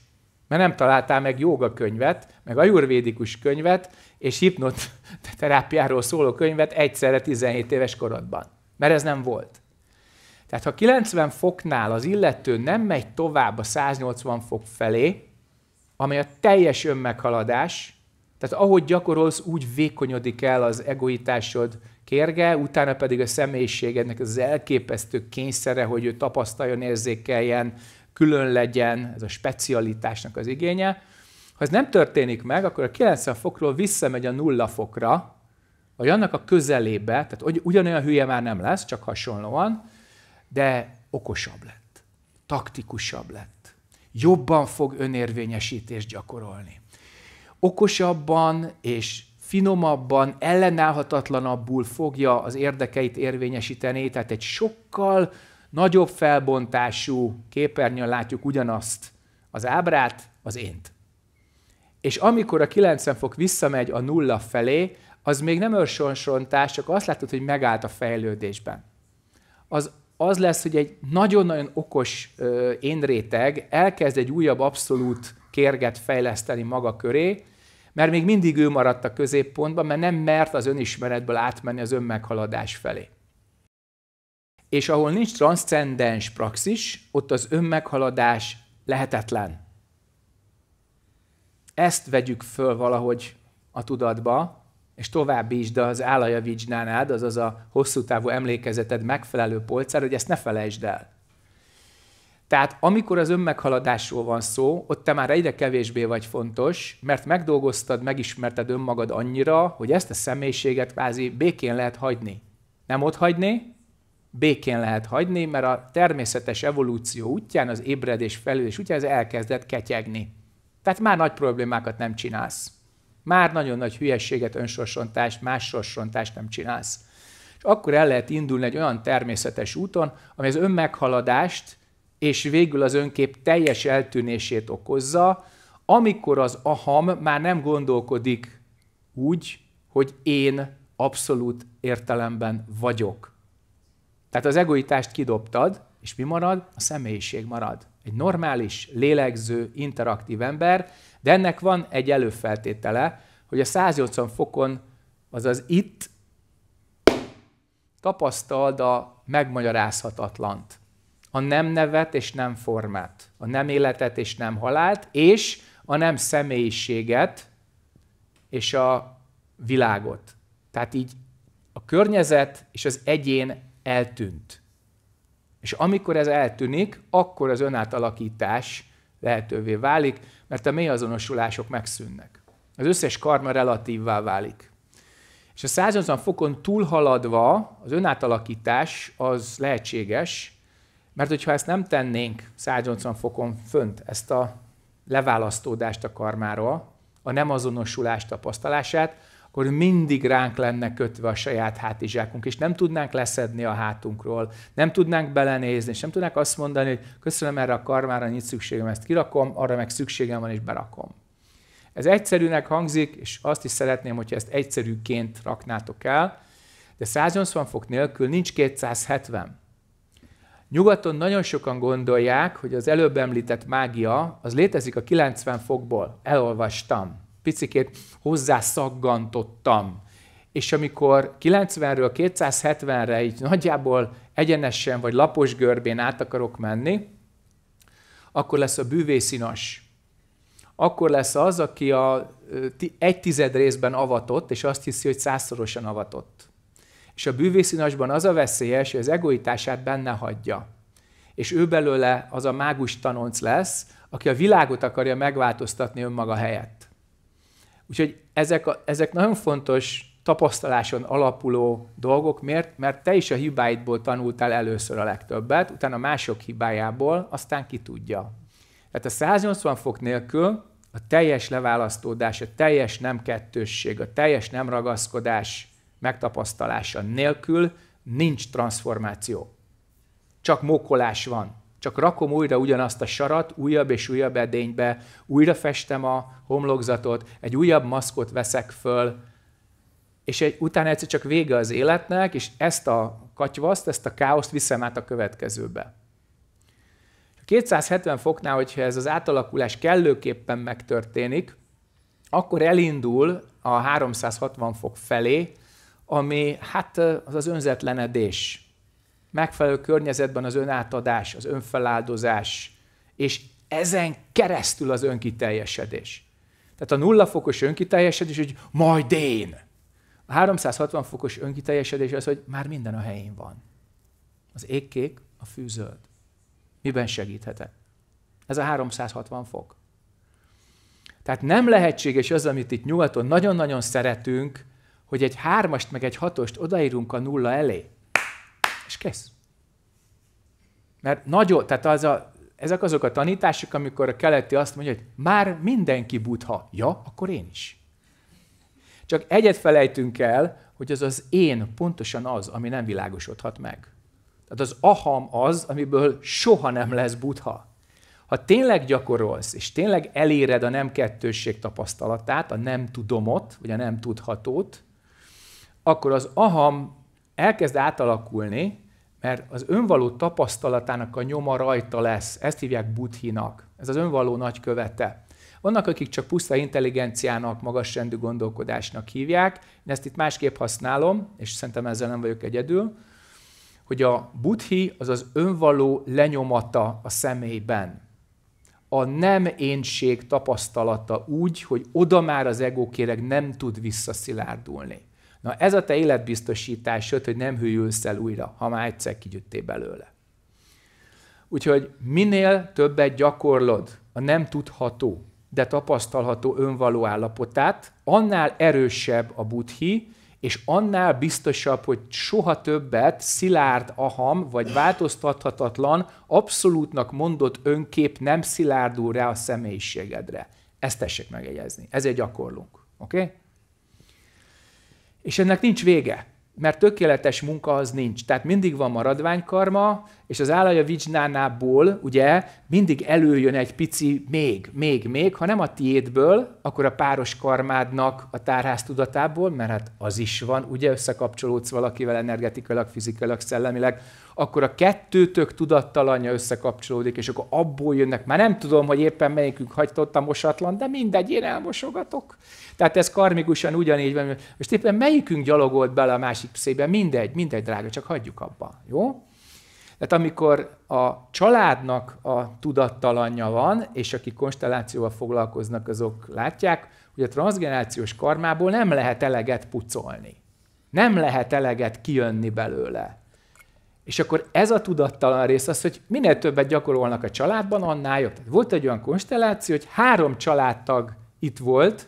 Mert nem találtál meg joga könyvet, meg ajurvédikus könyvet, és hipnoterápiáról szóló könyvet egyszerre 17 éves korodban. Mert ez nem volt. Tehát ha 90 foknál az illető nem megy tovább a 180 fok felé, amely a teljes önmeghaladás, tehát ahogy gyakorolsz, úgy vékonyodik el az egoitásod kérge, utána pedig a személyiségednek az elképesztő kényszere, hogy ő tapasztaljon, érzékeljen, külön legyen, ez a specialitásnak az igénye. Ha ez nem történik meg, akkor a 90 fokról visszamegy a nulla fokra, vagy annak a közelébe, tehát ugyanolyan hülye már nem lesz, csak hasonlóan, de okosabb lett, taktikusabb lett, jobban fog önérvényesítést gyakorolni. Okosabban és finomabban, ellenállhatatlanabbul fogja az érdekeit érvényesíteni, tehát egy sokkal nagyobb felbontású képernyőn látjuk ugyanazt az ábrát, az ént. És amikor a 90 fok visszamegy a nulla felé, az még nem őrsonsontás, csak azt látod, hogy megállt a fejlődésben. Az az lesz, hogy egy nagyon-nagyon okos ö, énréteg elkezd egy újabb abszolút kérget fejleszteni maga köré, mert még mindig ő maradt a középpontban, mert nem mert az önismeretből átmenni az önmeghaladás felé. És ahol nincs transzcendens praxis, ott az önmeghaladás lehetetlen. Ezt vegyük föl valahogy a tudatba, és továbbítsd az állaja vidzsnánád, azaz a hosszú távú emlékezeted megfelelő polcára, hogy ezt ne felejtsd el. Tehát amikor az önmeghaladásról van szó, ott te már egyre kevésbé vagy fontos, mert megdolgoztad, megismerted önmagad annyira, hogy ezt a személyiséget kvázi békén lehet hagyni. Nem ott hagyni, békén lehet hagyni, mert a természetes evolúció útján, az ébredés felülés útján ez elkezdett ketyegni. Tehát már nagy problémákat nem csinálsz már nagyon nagy hülyességet, önsorsontást, más sorsontást nem csinálsz. És akkor el lehet indulni egy olyan természetes úton, ami az önmeghaladást és végül az önkép teljes eltűnését okozza, amikor az aham már nem gondolkodik úgy, hogy én abszolút értelemben vagyok. Tehát az egoitást kidobtad, és mi marad? A személyiség marad. Egy normális, lélegző, interaktív ember, de ennek van egy előfeltétele, hogy a 180 fokon, azaz itt tapasztald a megmagyarázhatatlant. A nem nevet és nem formát, a nem életet és nem halált, és a nem személyiséget és a világot. Tehát így a környezet és az egyén eltűnt. És amikor ez eltűnik, akkor az önátalakítás lehetővé válik, mert a mély azonosulások megszűnnek. Az összes karma relatívvá válik. És a 180 fokon túlhaladva az önátalakítás az lehetséges, mert hogyha ezt nem tennénk 180 fokon fönt, ezt a leválasztódást a karmáról, a nem azonosulás tapasztalását, akkor mindig ránk lenne kötve a saját hátizsákunk, és nem tudnánk leszedni a hátunkról, nem tudnánk belenézni, és nem tudnánk azt mondani, hogy köszönöm erre a karmára, nincs szükségem, ezt kirakom, arra meg szükségem van, és berakom. Ez egyszerűnek hangzik, és azt is szeretném, hogyha ezt egyszerűként raknátok el, de 180 fok nélkül nincs 270. Nyugaton nagyon sokan gondolják, hogy az előbb említett mágia, az létezik a 90 fokból. Elolvastam. Picikét hozzá szaggantottam. És amikor 90-ről 270-re így nagyjából egyenesen vagy lapos görbén át akarok menni, akkor lesz a bűvészinas. Akkor lesz az, aki a egy tized részben avatott, és azt hiszi, hogy százszorosan avatott. És a bűvészinasban az a veszélyes, hogy az egoitását benne hagyja. És ő belőle az a mágus tanonc lesz, aki a világot akarja megváltoztatni önmaga helyett. Úgyhogy ezek, a, ezek nagyon fontos tapasztaláson alapuló dolgok. Miért? Mert te is a hibáidból tanultál először a legtöbbet, utána mások hibájából, aztán ki tudja. Tehát a 180 fok nélkül a teljes leválasztódás, a teljes nem kettősség, a teljes nem ragaszkodás megtapasztalása nélkül nincs transformáció. Csak mókolás van. Csak rakom újra ugyanazt a sarat, újabb és újabb edénybe, újra festem a homlokzatot, egy újabb maszkot veszek föl, és egy, utána egyszer csak vége az életnek, és ezt a katyvaszt, ezt a káoszt viszem át a következőbe. 270 foknál, hogyha ez az átalakulás kellőképpen megtörténik, akkor elindul a 360 fok felé, ami hát az az önzetlenedés. Megfelelő környezetben az önátadás, az önfeláldozás, és ezen keresztül az önkiteljesedés. Tehát a nulla fokos önkiteljesedés, hogy majd én. A 360 fokos önkiteljesedés az, hogy már minden a helyén van. Az égkék, a fűzöld. Miben segíthetek? Ez a 360 fok. Tehát nem lehetséges az, amit itt nyugaton nagyon-nagyon szeretünk, hogy egy hármast meg egy hatost odaírunk a nulla elé, és kész. Mert nagyon, tehát az a, ezek azok a tanítások, amikor a keleti azt mondja, hogy már mindenki butha. Ja, akkor én is. Csak egyet felejtünk el, hogy az az én pontosan az, ami nem világosodhat meg. Tehát az aham az, amiből soha nem lesz butha. Ha tényleg gyakorolsz, és tényleg eléred a nem kettősség tapasztalatát, a nem tudomot, vagy a nem tudhatót, akkor az aham elkezd átalakulni, mert az önvaló tapasztalatának a nyoma rajta lesz. Ezt hívják buddhinak. Ez az önvaló nagykövete. Vannak, akik csak puszta intelligenciának, magasrendű gondolkodásnak hívják. Én ezt itt másképp használom, és szerintem ezzel nem vagyok egyedül hogy a buddhi az az önvaló lenyomata a személyben. A nem énség tapasztalata úgy, hogy oda már az egókéreg nem tud visszaszilárdulni. Na ez a te életbiztosításod, hogy nem hűlsz el újra, ha már egyszer kigyüttél belőle. Úgyhogy minél többet gyakorlod a nem tudható, de tapasztalható önvaló állapotát, annál erősebb a buddhi, és annál biztosabb, hogy soha többet szilárd aham, vagy változtathatatlan, abszolútnak mondott önkép nem szilárdul rá a személyiségedre. Ezt tessék megjegyezni. Ezért gyakorlunk. Oké? Okay? És ennek nincs vége mert tökéletes munka az nincs. Tehát mindig van maradványkarma, és az állaja vicsnánából ugye mindig előjön egy pici még, még, még, ha nem a tiédből, akkor a páros karmádnak a tárház tudatából, mert hát az is van, ugye összekapcsolódsz valakivel energetikailag, fizikailag, szellemileg, akkor a kettőtök tudattalanja összekapcsolódik, és akkor abból jönnek, már nem tudom, hogy éppen melyikünk hagytott a mosatlan, de mindegy, én elmosogatok. Tehát ez karmikusan ugyanígy van. Most éppen melyikünk gyalogolt bele a másik szébe, mindegy, mindegy, drága, csak hagyjuk abba, jó? Tehát amikor a családnak a tudattalanja van, és akik konstellációval foglalkoznak, azok látják, hogy a transgenerációs karmából nem lehet eleget pucolni. Nem lehet eleget kijönni belőle. És akkor ez a tudattalan rész az, hogy minél többet gyakorolnak a családban, annál jobb. Tehát volt egy olyan konstelláció, hogy három családtag itt volt,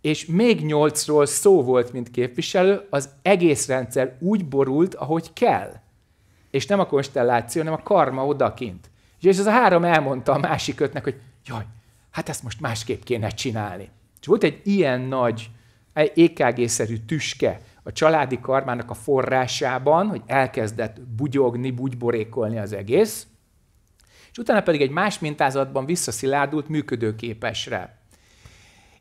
és még nyolcról szó volt, mint képviselő, az egész rendszer úgy borult, ahogy kell. És nem a konstelláció, hanem a karma odakint. És ez a három elmondta a másik ötnek, hogy jaj, hát ezt most másképp kéne csinálni. És volt egy ilyen nagy, EKG-szerű tüske a családi karmának a forrásában, hogy elkezdett bugyogni, bugyborékolni az egész, és utána pedig egy más mintázatban visszaszilárdult működőképesre.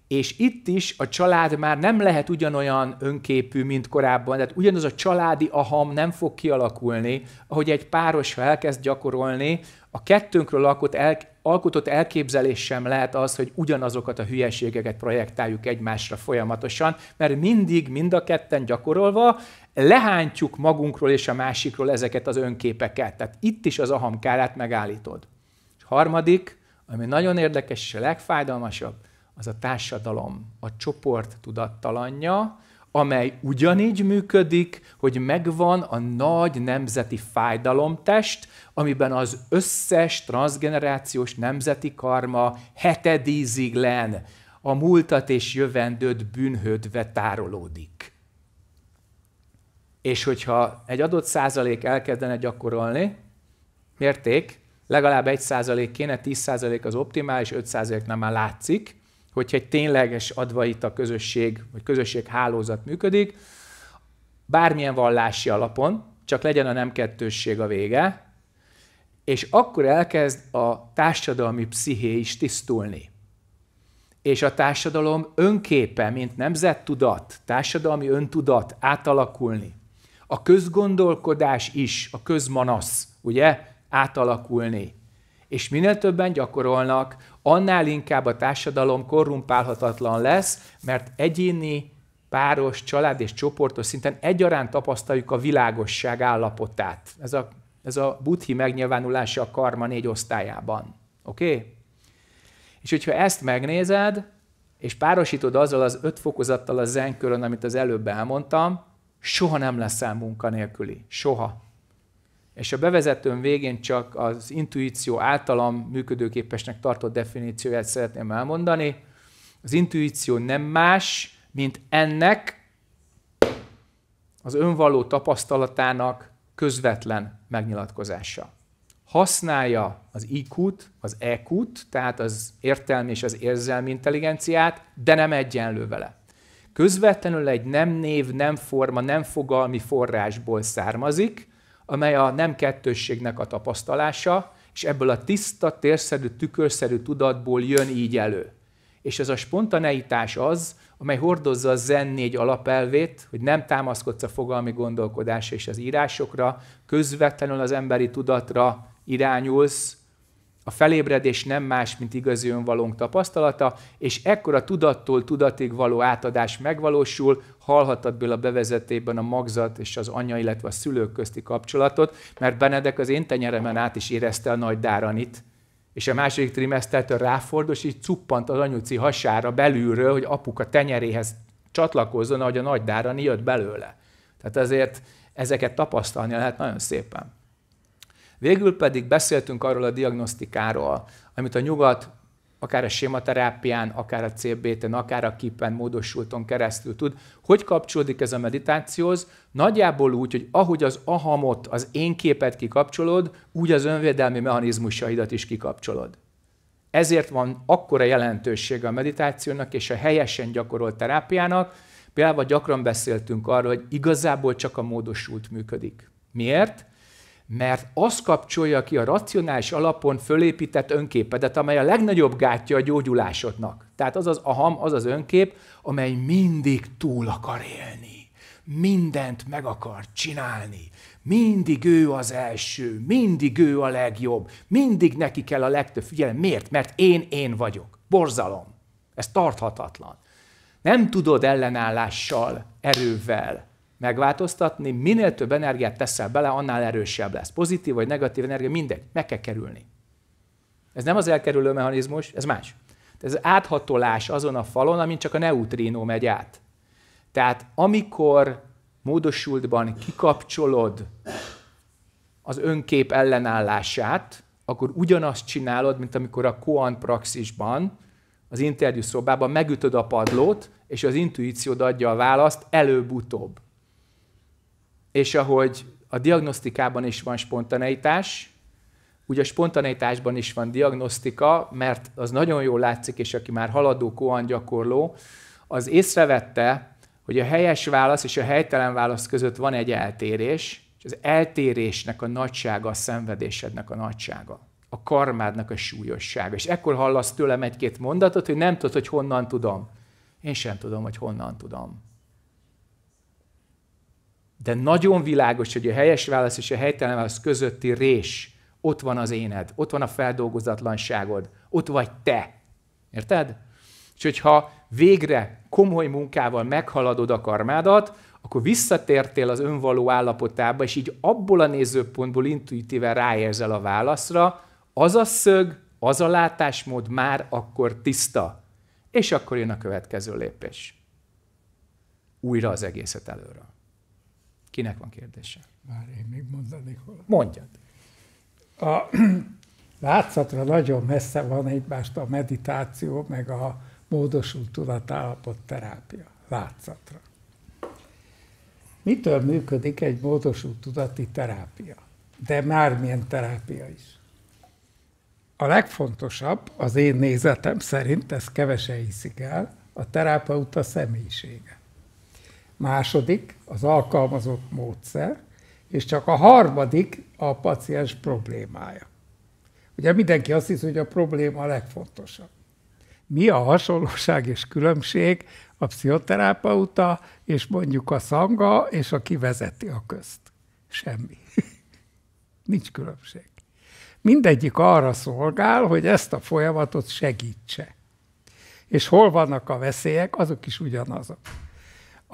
És itt is a család már nem lehet ugyanolyan önképű, mint korábban, tehát ugyanaz a családi aham nem fog kialakulni, ahogy egy páros, ha elkezd gyakorolni, a kettőnkről alkot el, alkotott elképzelés sem lehet az, hogy ugyanazokat a hülyeségeket projektáljuk egymásra folyamatosan, mert mindig, mind a ketten gyakorolva lehántjuk magunkról és a másikról ezeket az önképeket. Tehát itt is az ahamkárát megállítod. És harmadik, ami nagyon érdekes és a legfájdalmasabb, az a társadalom, a csoport tudattalanja, amely ugyanígy működik, hogy megvan a nagy nemzeti fájdalomtest, amiben az összes transgenerációs nemzeti karma hetedízig len a múltat és jövendőt bűnhődve tárolódik. És hogyha egy adott százalék elkezdene gyakorolni, mérték, legalább egy százalék kéne, 10 százalék az optimális, 5 százalék nem már látszik, hogyha egy tényleges adva a közösség, vagy közösség hálózat működik, bármilyen vallási alapon, csak legyen a nem kettősség a vége, és akkor elkezd a társadalmi psziché is tisztulni. És a társadalom önképe, mint nemzettudat, társadalmi öntudat átalakulni. A közgondolkodás is, a közmanasz, ugye, átalakulni. És minél többen gyakorolnak, annál inkább a társadalom korrumpálhatatlan lesz, mert egyéni, páros, család és csoportos szinten egyaránt tapasztaljuk a világosság állapotát. Ez a, ez a buddhi megnyilvánulása a karma négy osztályában. Oké? Okay? És hogyha ezt megnézed, és párosítod azzal az öt fokozattal a zenkörön, amit az előbb elmondtam, soha nem leszel munkanélküli. Soha és a bevezetőm végén csak az intuíció általam működőképesnek tartott definícióját szeretném elmondani. Az intuíció nem más, mint ennek az önvaló tapasztalatának közvetlen megnyilatkozása. Használja az IQ-t, az EQ-t, tehát az értelmi és az érzelmi intelligenciát, de nem egyenlő vele. Közvetlenül egy nem név, nem forma, nem fogalmi forrásból származik, amely a nem kettősségnek a tapasztalása, és ebből a tiszta, térszerű, tükörszerű tudatból jön így elő. És ez a spontaneitás az, amely hordozza a Zen négy alapelvét, hogy nem támaszkodsz a fogalmi gondolkodás és az írásokra, közvetlenül az emberi tudatra irányulsz, a felébredés nem más, mint igazi önvalónk tapasztalata, és ekkor a tudattól tudatig való átadás megvalósul, hallhatod belőle a bevezetében a magzat és az anya, illetve a szülők közti kapcsolatot, mert Benedek az én tenyeremen át is érezte a nagy dáranit, és a második trimesztertől ráfordul, és így cuppant az anyuci hasára belülről, hogy apuka tenyeréhez csatlakozzon, ahogy a nagy dárani jött belőle. Tehát ezért ezeket tapasztalni lehet nagyon szépen. Végül pedig beszéltünk arról a diagnosztikáról, amit a nyugat akár a sématerápián, akár a CBT-n, akár a kipen módosulton keresztül tud. Hogy kapcsolódik ez a meditációhoz? Nagyjából úgy, hogy ahogy az ahamot, az én képet kikapcsolod, úgy az önvédelmi mechanizmusaidat is kikapcsolod. Ezért van akkora jelentősége a meditációnak és a helyesen gyakorolt terápiának. Például gyakran beszéltünk arról, hogy igazából csak a módosult működik. Miért? Mert az kapcsolja ki a racionális alapon fölépített önképedet, amely a legnagyobb gátja a gyógyulásodnak. Tehát az az aham, az az önkép, amely mindig túl akar élni, mindent meg akar csinálni, mindig ő az első, mindig ő a legjobb, mindig neki kell a legtöbb figyelem. Miért? Mert én én vagyok. Borzalom. Ez tarthatatlan. Nem tudod ellenállással, erővel, megváltoztatni, minél több energiát teszel bele, annál erősebb lesz. Pozitív vagy negatív energia, mindegy, meg kell kerülni. Ez nem az elkerülő mechanizmus, ez más. Ez áthatolás azon a falon, amin csak a neutrínó megy át. Tehát amikor módosultban kikapcsolod az önkép ellenállását, akkor ugyanazt csinálod, mint amikor a koan praxisban, az interjú szobában megütöd a padlót, és az intuíciód adja a választ előbb-utóbb. És ahogy a diagnosztikában is van spontaneitás, ugye a spontaneitásban is van diagnosztika, mert az nagyon jól látszik, és aki már haladó koan gyakorló, az észrevette, hogy a helyes válasz és a helytelen válasz között van egy eltérés, és az eltérésnek a nagysága a szenvedésednek a nagysága a karmádnak a súlyossága. És ekkor hallasz tőlem egy-két mondatot, hogy nem tudod, hogy honnan tudom. Én sem tudom, hogy honnan tudom. De nagyon világos, hogy a helyes válasz és a helytelen válasz közötti rés, ott van az éned, ott van a feldolgozatlanságod, ott vagy te. Érted? És hogyha végre komoly munkával meghaladod a karmádat, akkor visszatértél az önvaló állapotába, és így abból a nézőpontból intuitíven ráérzel a válaszra, az a szög, az a látásmód már akkor tiszta. És akkor jön a következő lépés. Újra az egészet előről. Kinek van kérdése? Már én még mondanék hol. Mondjad. A látszatra nagyon messze van egymást a meditáció, meg a módosult tudatállapot terápia. Látszatra. Mitől működik egy módosult tudati terápia? De mármilyen terápia is. A legfontosabb, az én nézetem szerint, ezt kevesen hiszik el, a terapeuta személyisége. Második, az alkalmazott módszer, és csak a harmadik a paciens problémája. Ugye mindenki azt hiszi, hogy a probléma a legfontosabb. Mi a hasonlóság és különbség a pszichoterapeuta és mondjuk a szanga és aki vezeti a közt? Semmi. Nincs különbség. Mindegyik arra szolgál, hogy ezt a folyamatot segítse. És hol vannak a veszélyek, azok is ugyanazok.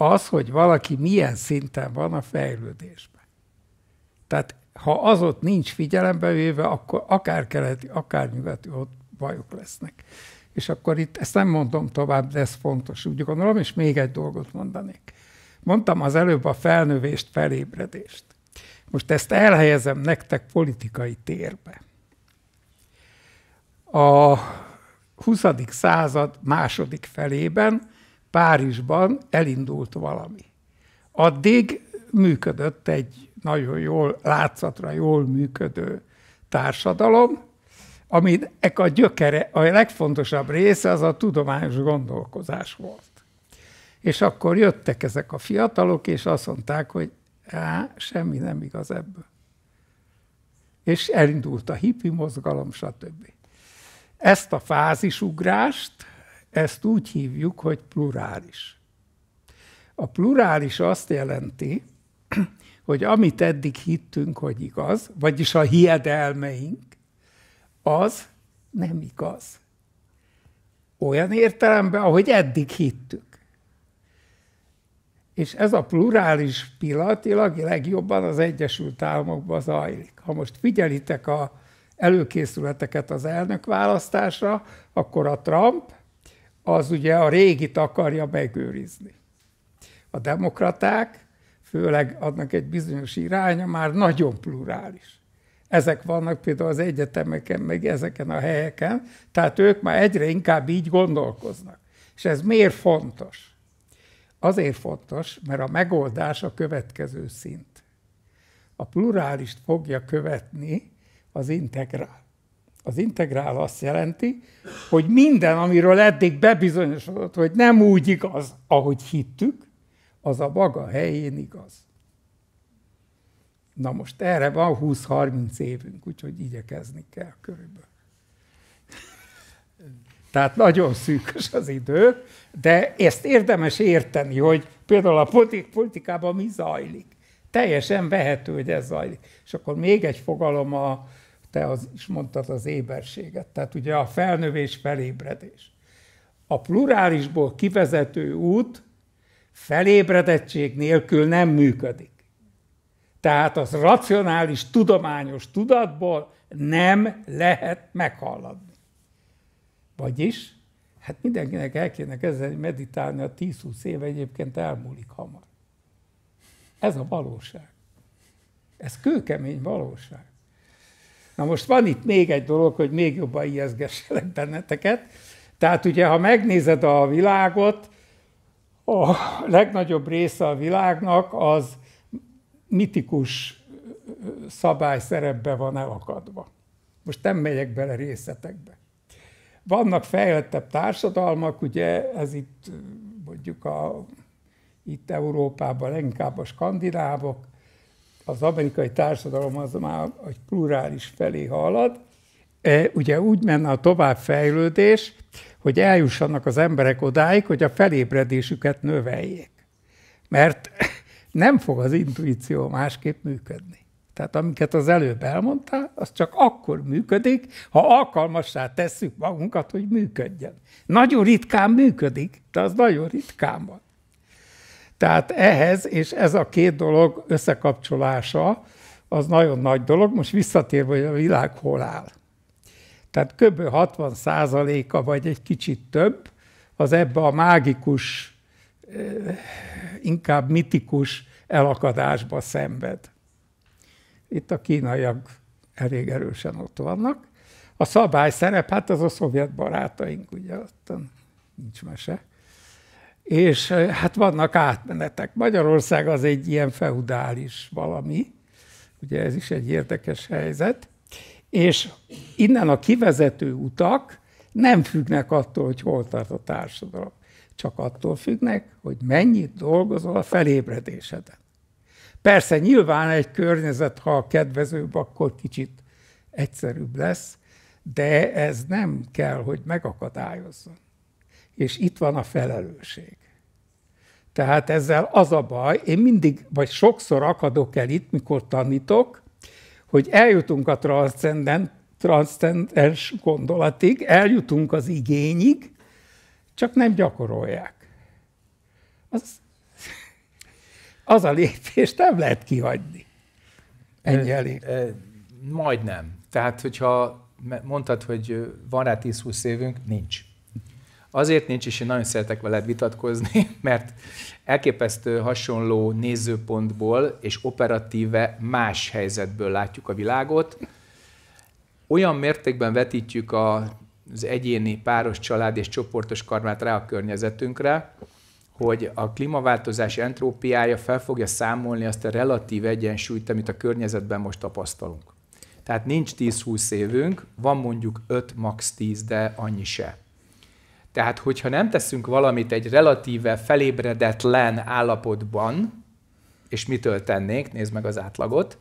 Az, hogy valaki milyen szinten van a fejlődésben. Tehát ha az ott nincs figyelembe véve, akkor akár keleti, akár nyugati, ott bajok lesznek. És akkor itt ezt nem mondom tovább, de ez fontos, úgy gondolom, és még egy dolgot mondanék. Mondtam az előbb a felnövést, felébredést. Most ezt elhelyezem nektek politikai térbe. A 20. század második felében Párizsban elindult valami. Addig működött egy nagyon jól, látszatra jól működő társadalom, aminek a gyökere, a legfontosabb része az a tudományos gondolkozás volt. És akkor jöttek ezek a fiatalok, és azt mondták, hogy á, semmi nem igaz ebből. És elindult a hippi mozgalom, stb. Ezt a fázisugrást, ezt úgy hívjuk, hogy plurális. A plurális azt jelenti, hogy amit eddig hittünk, hogy igaz, vagyis a hiedelmeink, az nem igaz. Olyan értelemben, ahogy eddig hittük. És ez a plurális pillanatilag legjobban az Egyesült Államokban zajlik. Ha most figyelitek a előkészületeket az elnök választásra, akkor a Trump az ugye a régit akarja megőrizni. A demokraták, főleg adnak egy bizonyos iránya, már nagyon plurális. Ezek vannak például az egyetemeken, meg ezeken a helyeken, tehát ők már egyre inkább így gondolkoznak. És ez miért fontos? Azért fontos, mert a megoldás a következő szint. A plurálist fogja követni az integrál. Az integrál azt jelenti, hogy minden, amiről eddig bebizonyosodott, hogy nem úgy igaz, ahogy hittük, az a maga helyén igaz. Na most erre van 20-30 évünk, úgyhogy igyekezni kell körülbelül. Tehát nagyon szűkös az idő, de ezt érdemes érteni, hogy például a politikában mi zajlik. Teljesen vehető, hogy ez zajlik. És akkor még egy fogalom a, te az, is mondtad az éberséget, tehát ugye a felnövés, felébredés. A plurálisból kivezető út felébredettség nélkül nem működik. Tehát az racionális, tudományos tudatból nem lehet meghalladni. Vagyis, hát mindenkinek el kéne kezdeni meditálni, a 10-20 év egyébként elmúlik hamar. Ez a valóság. Ez kőkemény valóság. Na most van itt még egy dolog, hogy még jobban ijeszgesselek benneteket. Tehát ugye, ha megnézed a világot, a legnagyobb része a világnak az mitikus szabályszerepbe van elakadva. Most nem megyek bele részletekbe. Vannak fejlettebb társadalmak, ugye ez itt mondjuk a, itt Európában inkább a skandinávok, az amerikai társadalom az már egy plurális felé halad, e, ugye úgy menne a továbbfejlődés, hogy eljussanak az emberek odáig, hogy a felébredésüket növeljék. Mert nem fog az intuíció másképp működni. Tehát amiket az előbb elmondtál, az csak akkor működik, ha alkalmassá tesszük magunkat, hogy működjen. Nagyon ritkán működik, de az nagyon ritkán van. Tehát ehhez, és ez a két dolog összekapcsolása, az nagyon nagy dolog. Most visszatérve, hogy a világ hol áll. Tehát kb. 60 százaléka, vagy egy kicsit több, az ebbe a mágikus, eh, inkább mitikus elakadásba szenved. Itt a kínaiak elég erősen ott vannak. A szabály szerep, hát az a szovjet barátaink, ugye, ott nincs mese. És hát vannak átmenetek. Magyarország az egy ilyen feudális valami, ugye ez is egy érdekes helyzet, és innen a kivezető utak nem függnek attól, hogy hol tart a társadalom, csak attól függnek, hogy mennyit dolgozol a felébredéseden. Persze nyilván egy környezet, ha kedvezőbb, akkor kicsit egyszerűbb lesz, de ez nem kell, hogy megakadályozzon. És itt van a felelősség. Tehát ezzel az a baj, én mindig, vagy sokszor akadok el itt, mikor tanítok, hogy eljutunk a transzcendens gondolatig, eljutunk az igényig, csak nem gyakorolják. Az, az a lépést nem lehet kihagyni. Ennyi elég. E, e, majdnem. Tehát, hogyha mondtad, hogy van rá 10-20 évünk, nincs. Azért nincs, és én nagyon szeretek veled vitatkozni, mert elképesztő hasonló nézőpontból és operatíve más helyzetből látjuk a világot. Olyan mértékben vetítjük a, az egyéni, páros, család és csoportos karmát rá a környezetünkre, hogy a klímaváltozás entrópiája fel fogja számolni azt a relatív egyensúlyt, amit a környezetben most tapasztalunk. Tehát nincs 10-20 évünk, van mondjuk 5, max 10, de annyi se. Tehát, hogyha nem teszünk valamit egy relatíve felébredetlen állapotban, és mitől tennénk, nézd meg az átlagot,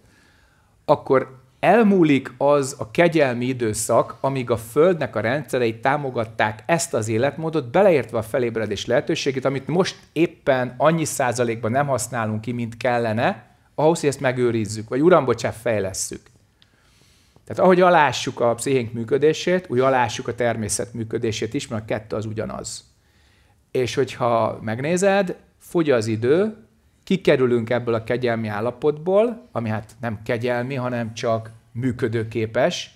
akkor elmúlik az a kegyelmi időszak, amíg a Földnek a rendszerei támogatták ezt az életmódot, beleértve a felébredés lehetőségét, amit most éppen annyi százalékban nem használunk ki, mint kellene, ahhoz, hogy ezt megőrizzük, vagy uram, bocsánat, fejlesszük. Tehát ahogy alássuk a pszichénk működését, úgy alássuk a természet működését is, mert a kettő az ugyanaz. És hogyha megnézed, fogy az idő, kikerülünk ebből a kegyelmi állapotból, ami hát nem kegyelmi, hanem csak működőképes,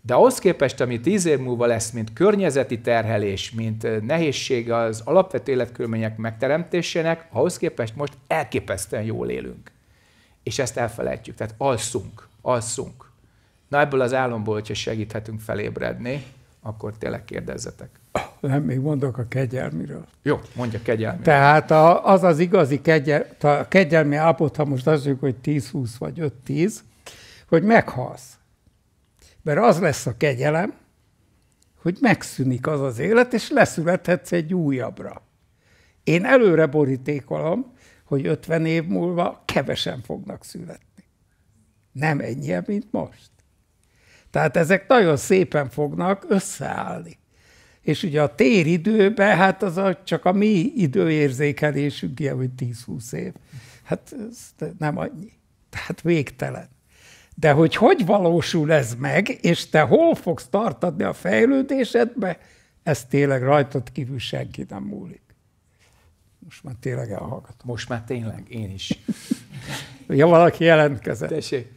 de ahhoz képest, ami tíz év múlva lesz, mint környezeti terhelés, mint nehézség az alapvető életkörülmények megteremtésének, ahhoz képest most elképesztően jól élünk. És ezt elfelejtjük, tehát alszunk, alszunk. Na ebből az álomból, hogyha segíthetünk felébredni, akkor tényleg kérdezzetek. Nem, még mondok a kegyelmiről. Jó, mondja kegyelmi. Tehát a, az az igazi kegyel, a kegyelmi állapot, ha most azt mondjuk, hogy 10-20 vagy 5-10, hogy meghalsz. Mert az lesz a kegyelem, hogy megszűnik az az élet, és leszülethetsz egy újabbra. Én előre borítékolom, hogy 50 év múlva kevesen fognak születni. Nem ennyien, mint most. Tehát ezek nagyon szépen fognak összeállni. És ugye a téridőben, hát az a, csak a mi időérzékelésünk ilyen, hogy 10-20 év. Hát ez nem annyi. Tehát végtelen. De hogy hogy valósul ez meg, és te hol fogsz tartani a fejlődésedbe, ez tényleg rajtad kívül senki nem múlik. Most már tényleg elhallgatom. Most már tényleg, én is. ja, valaki jelentkezett. Tessék.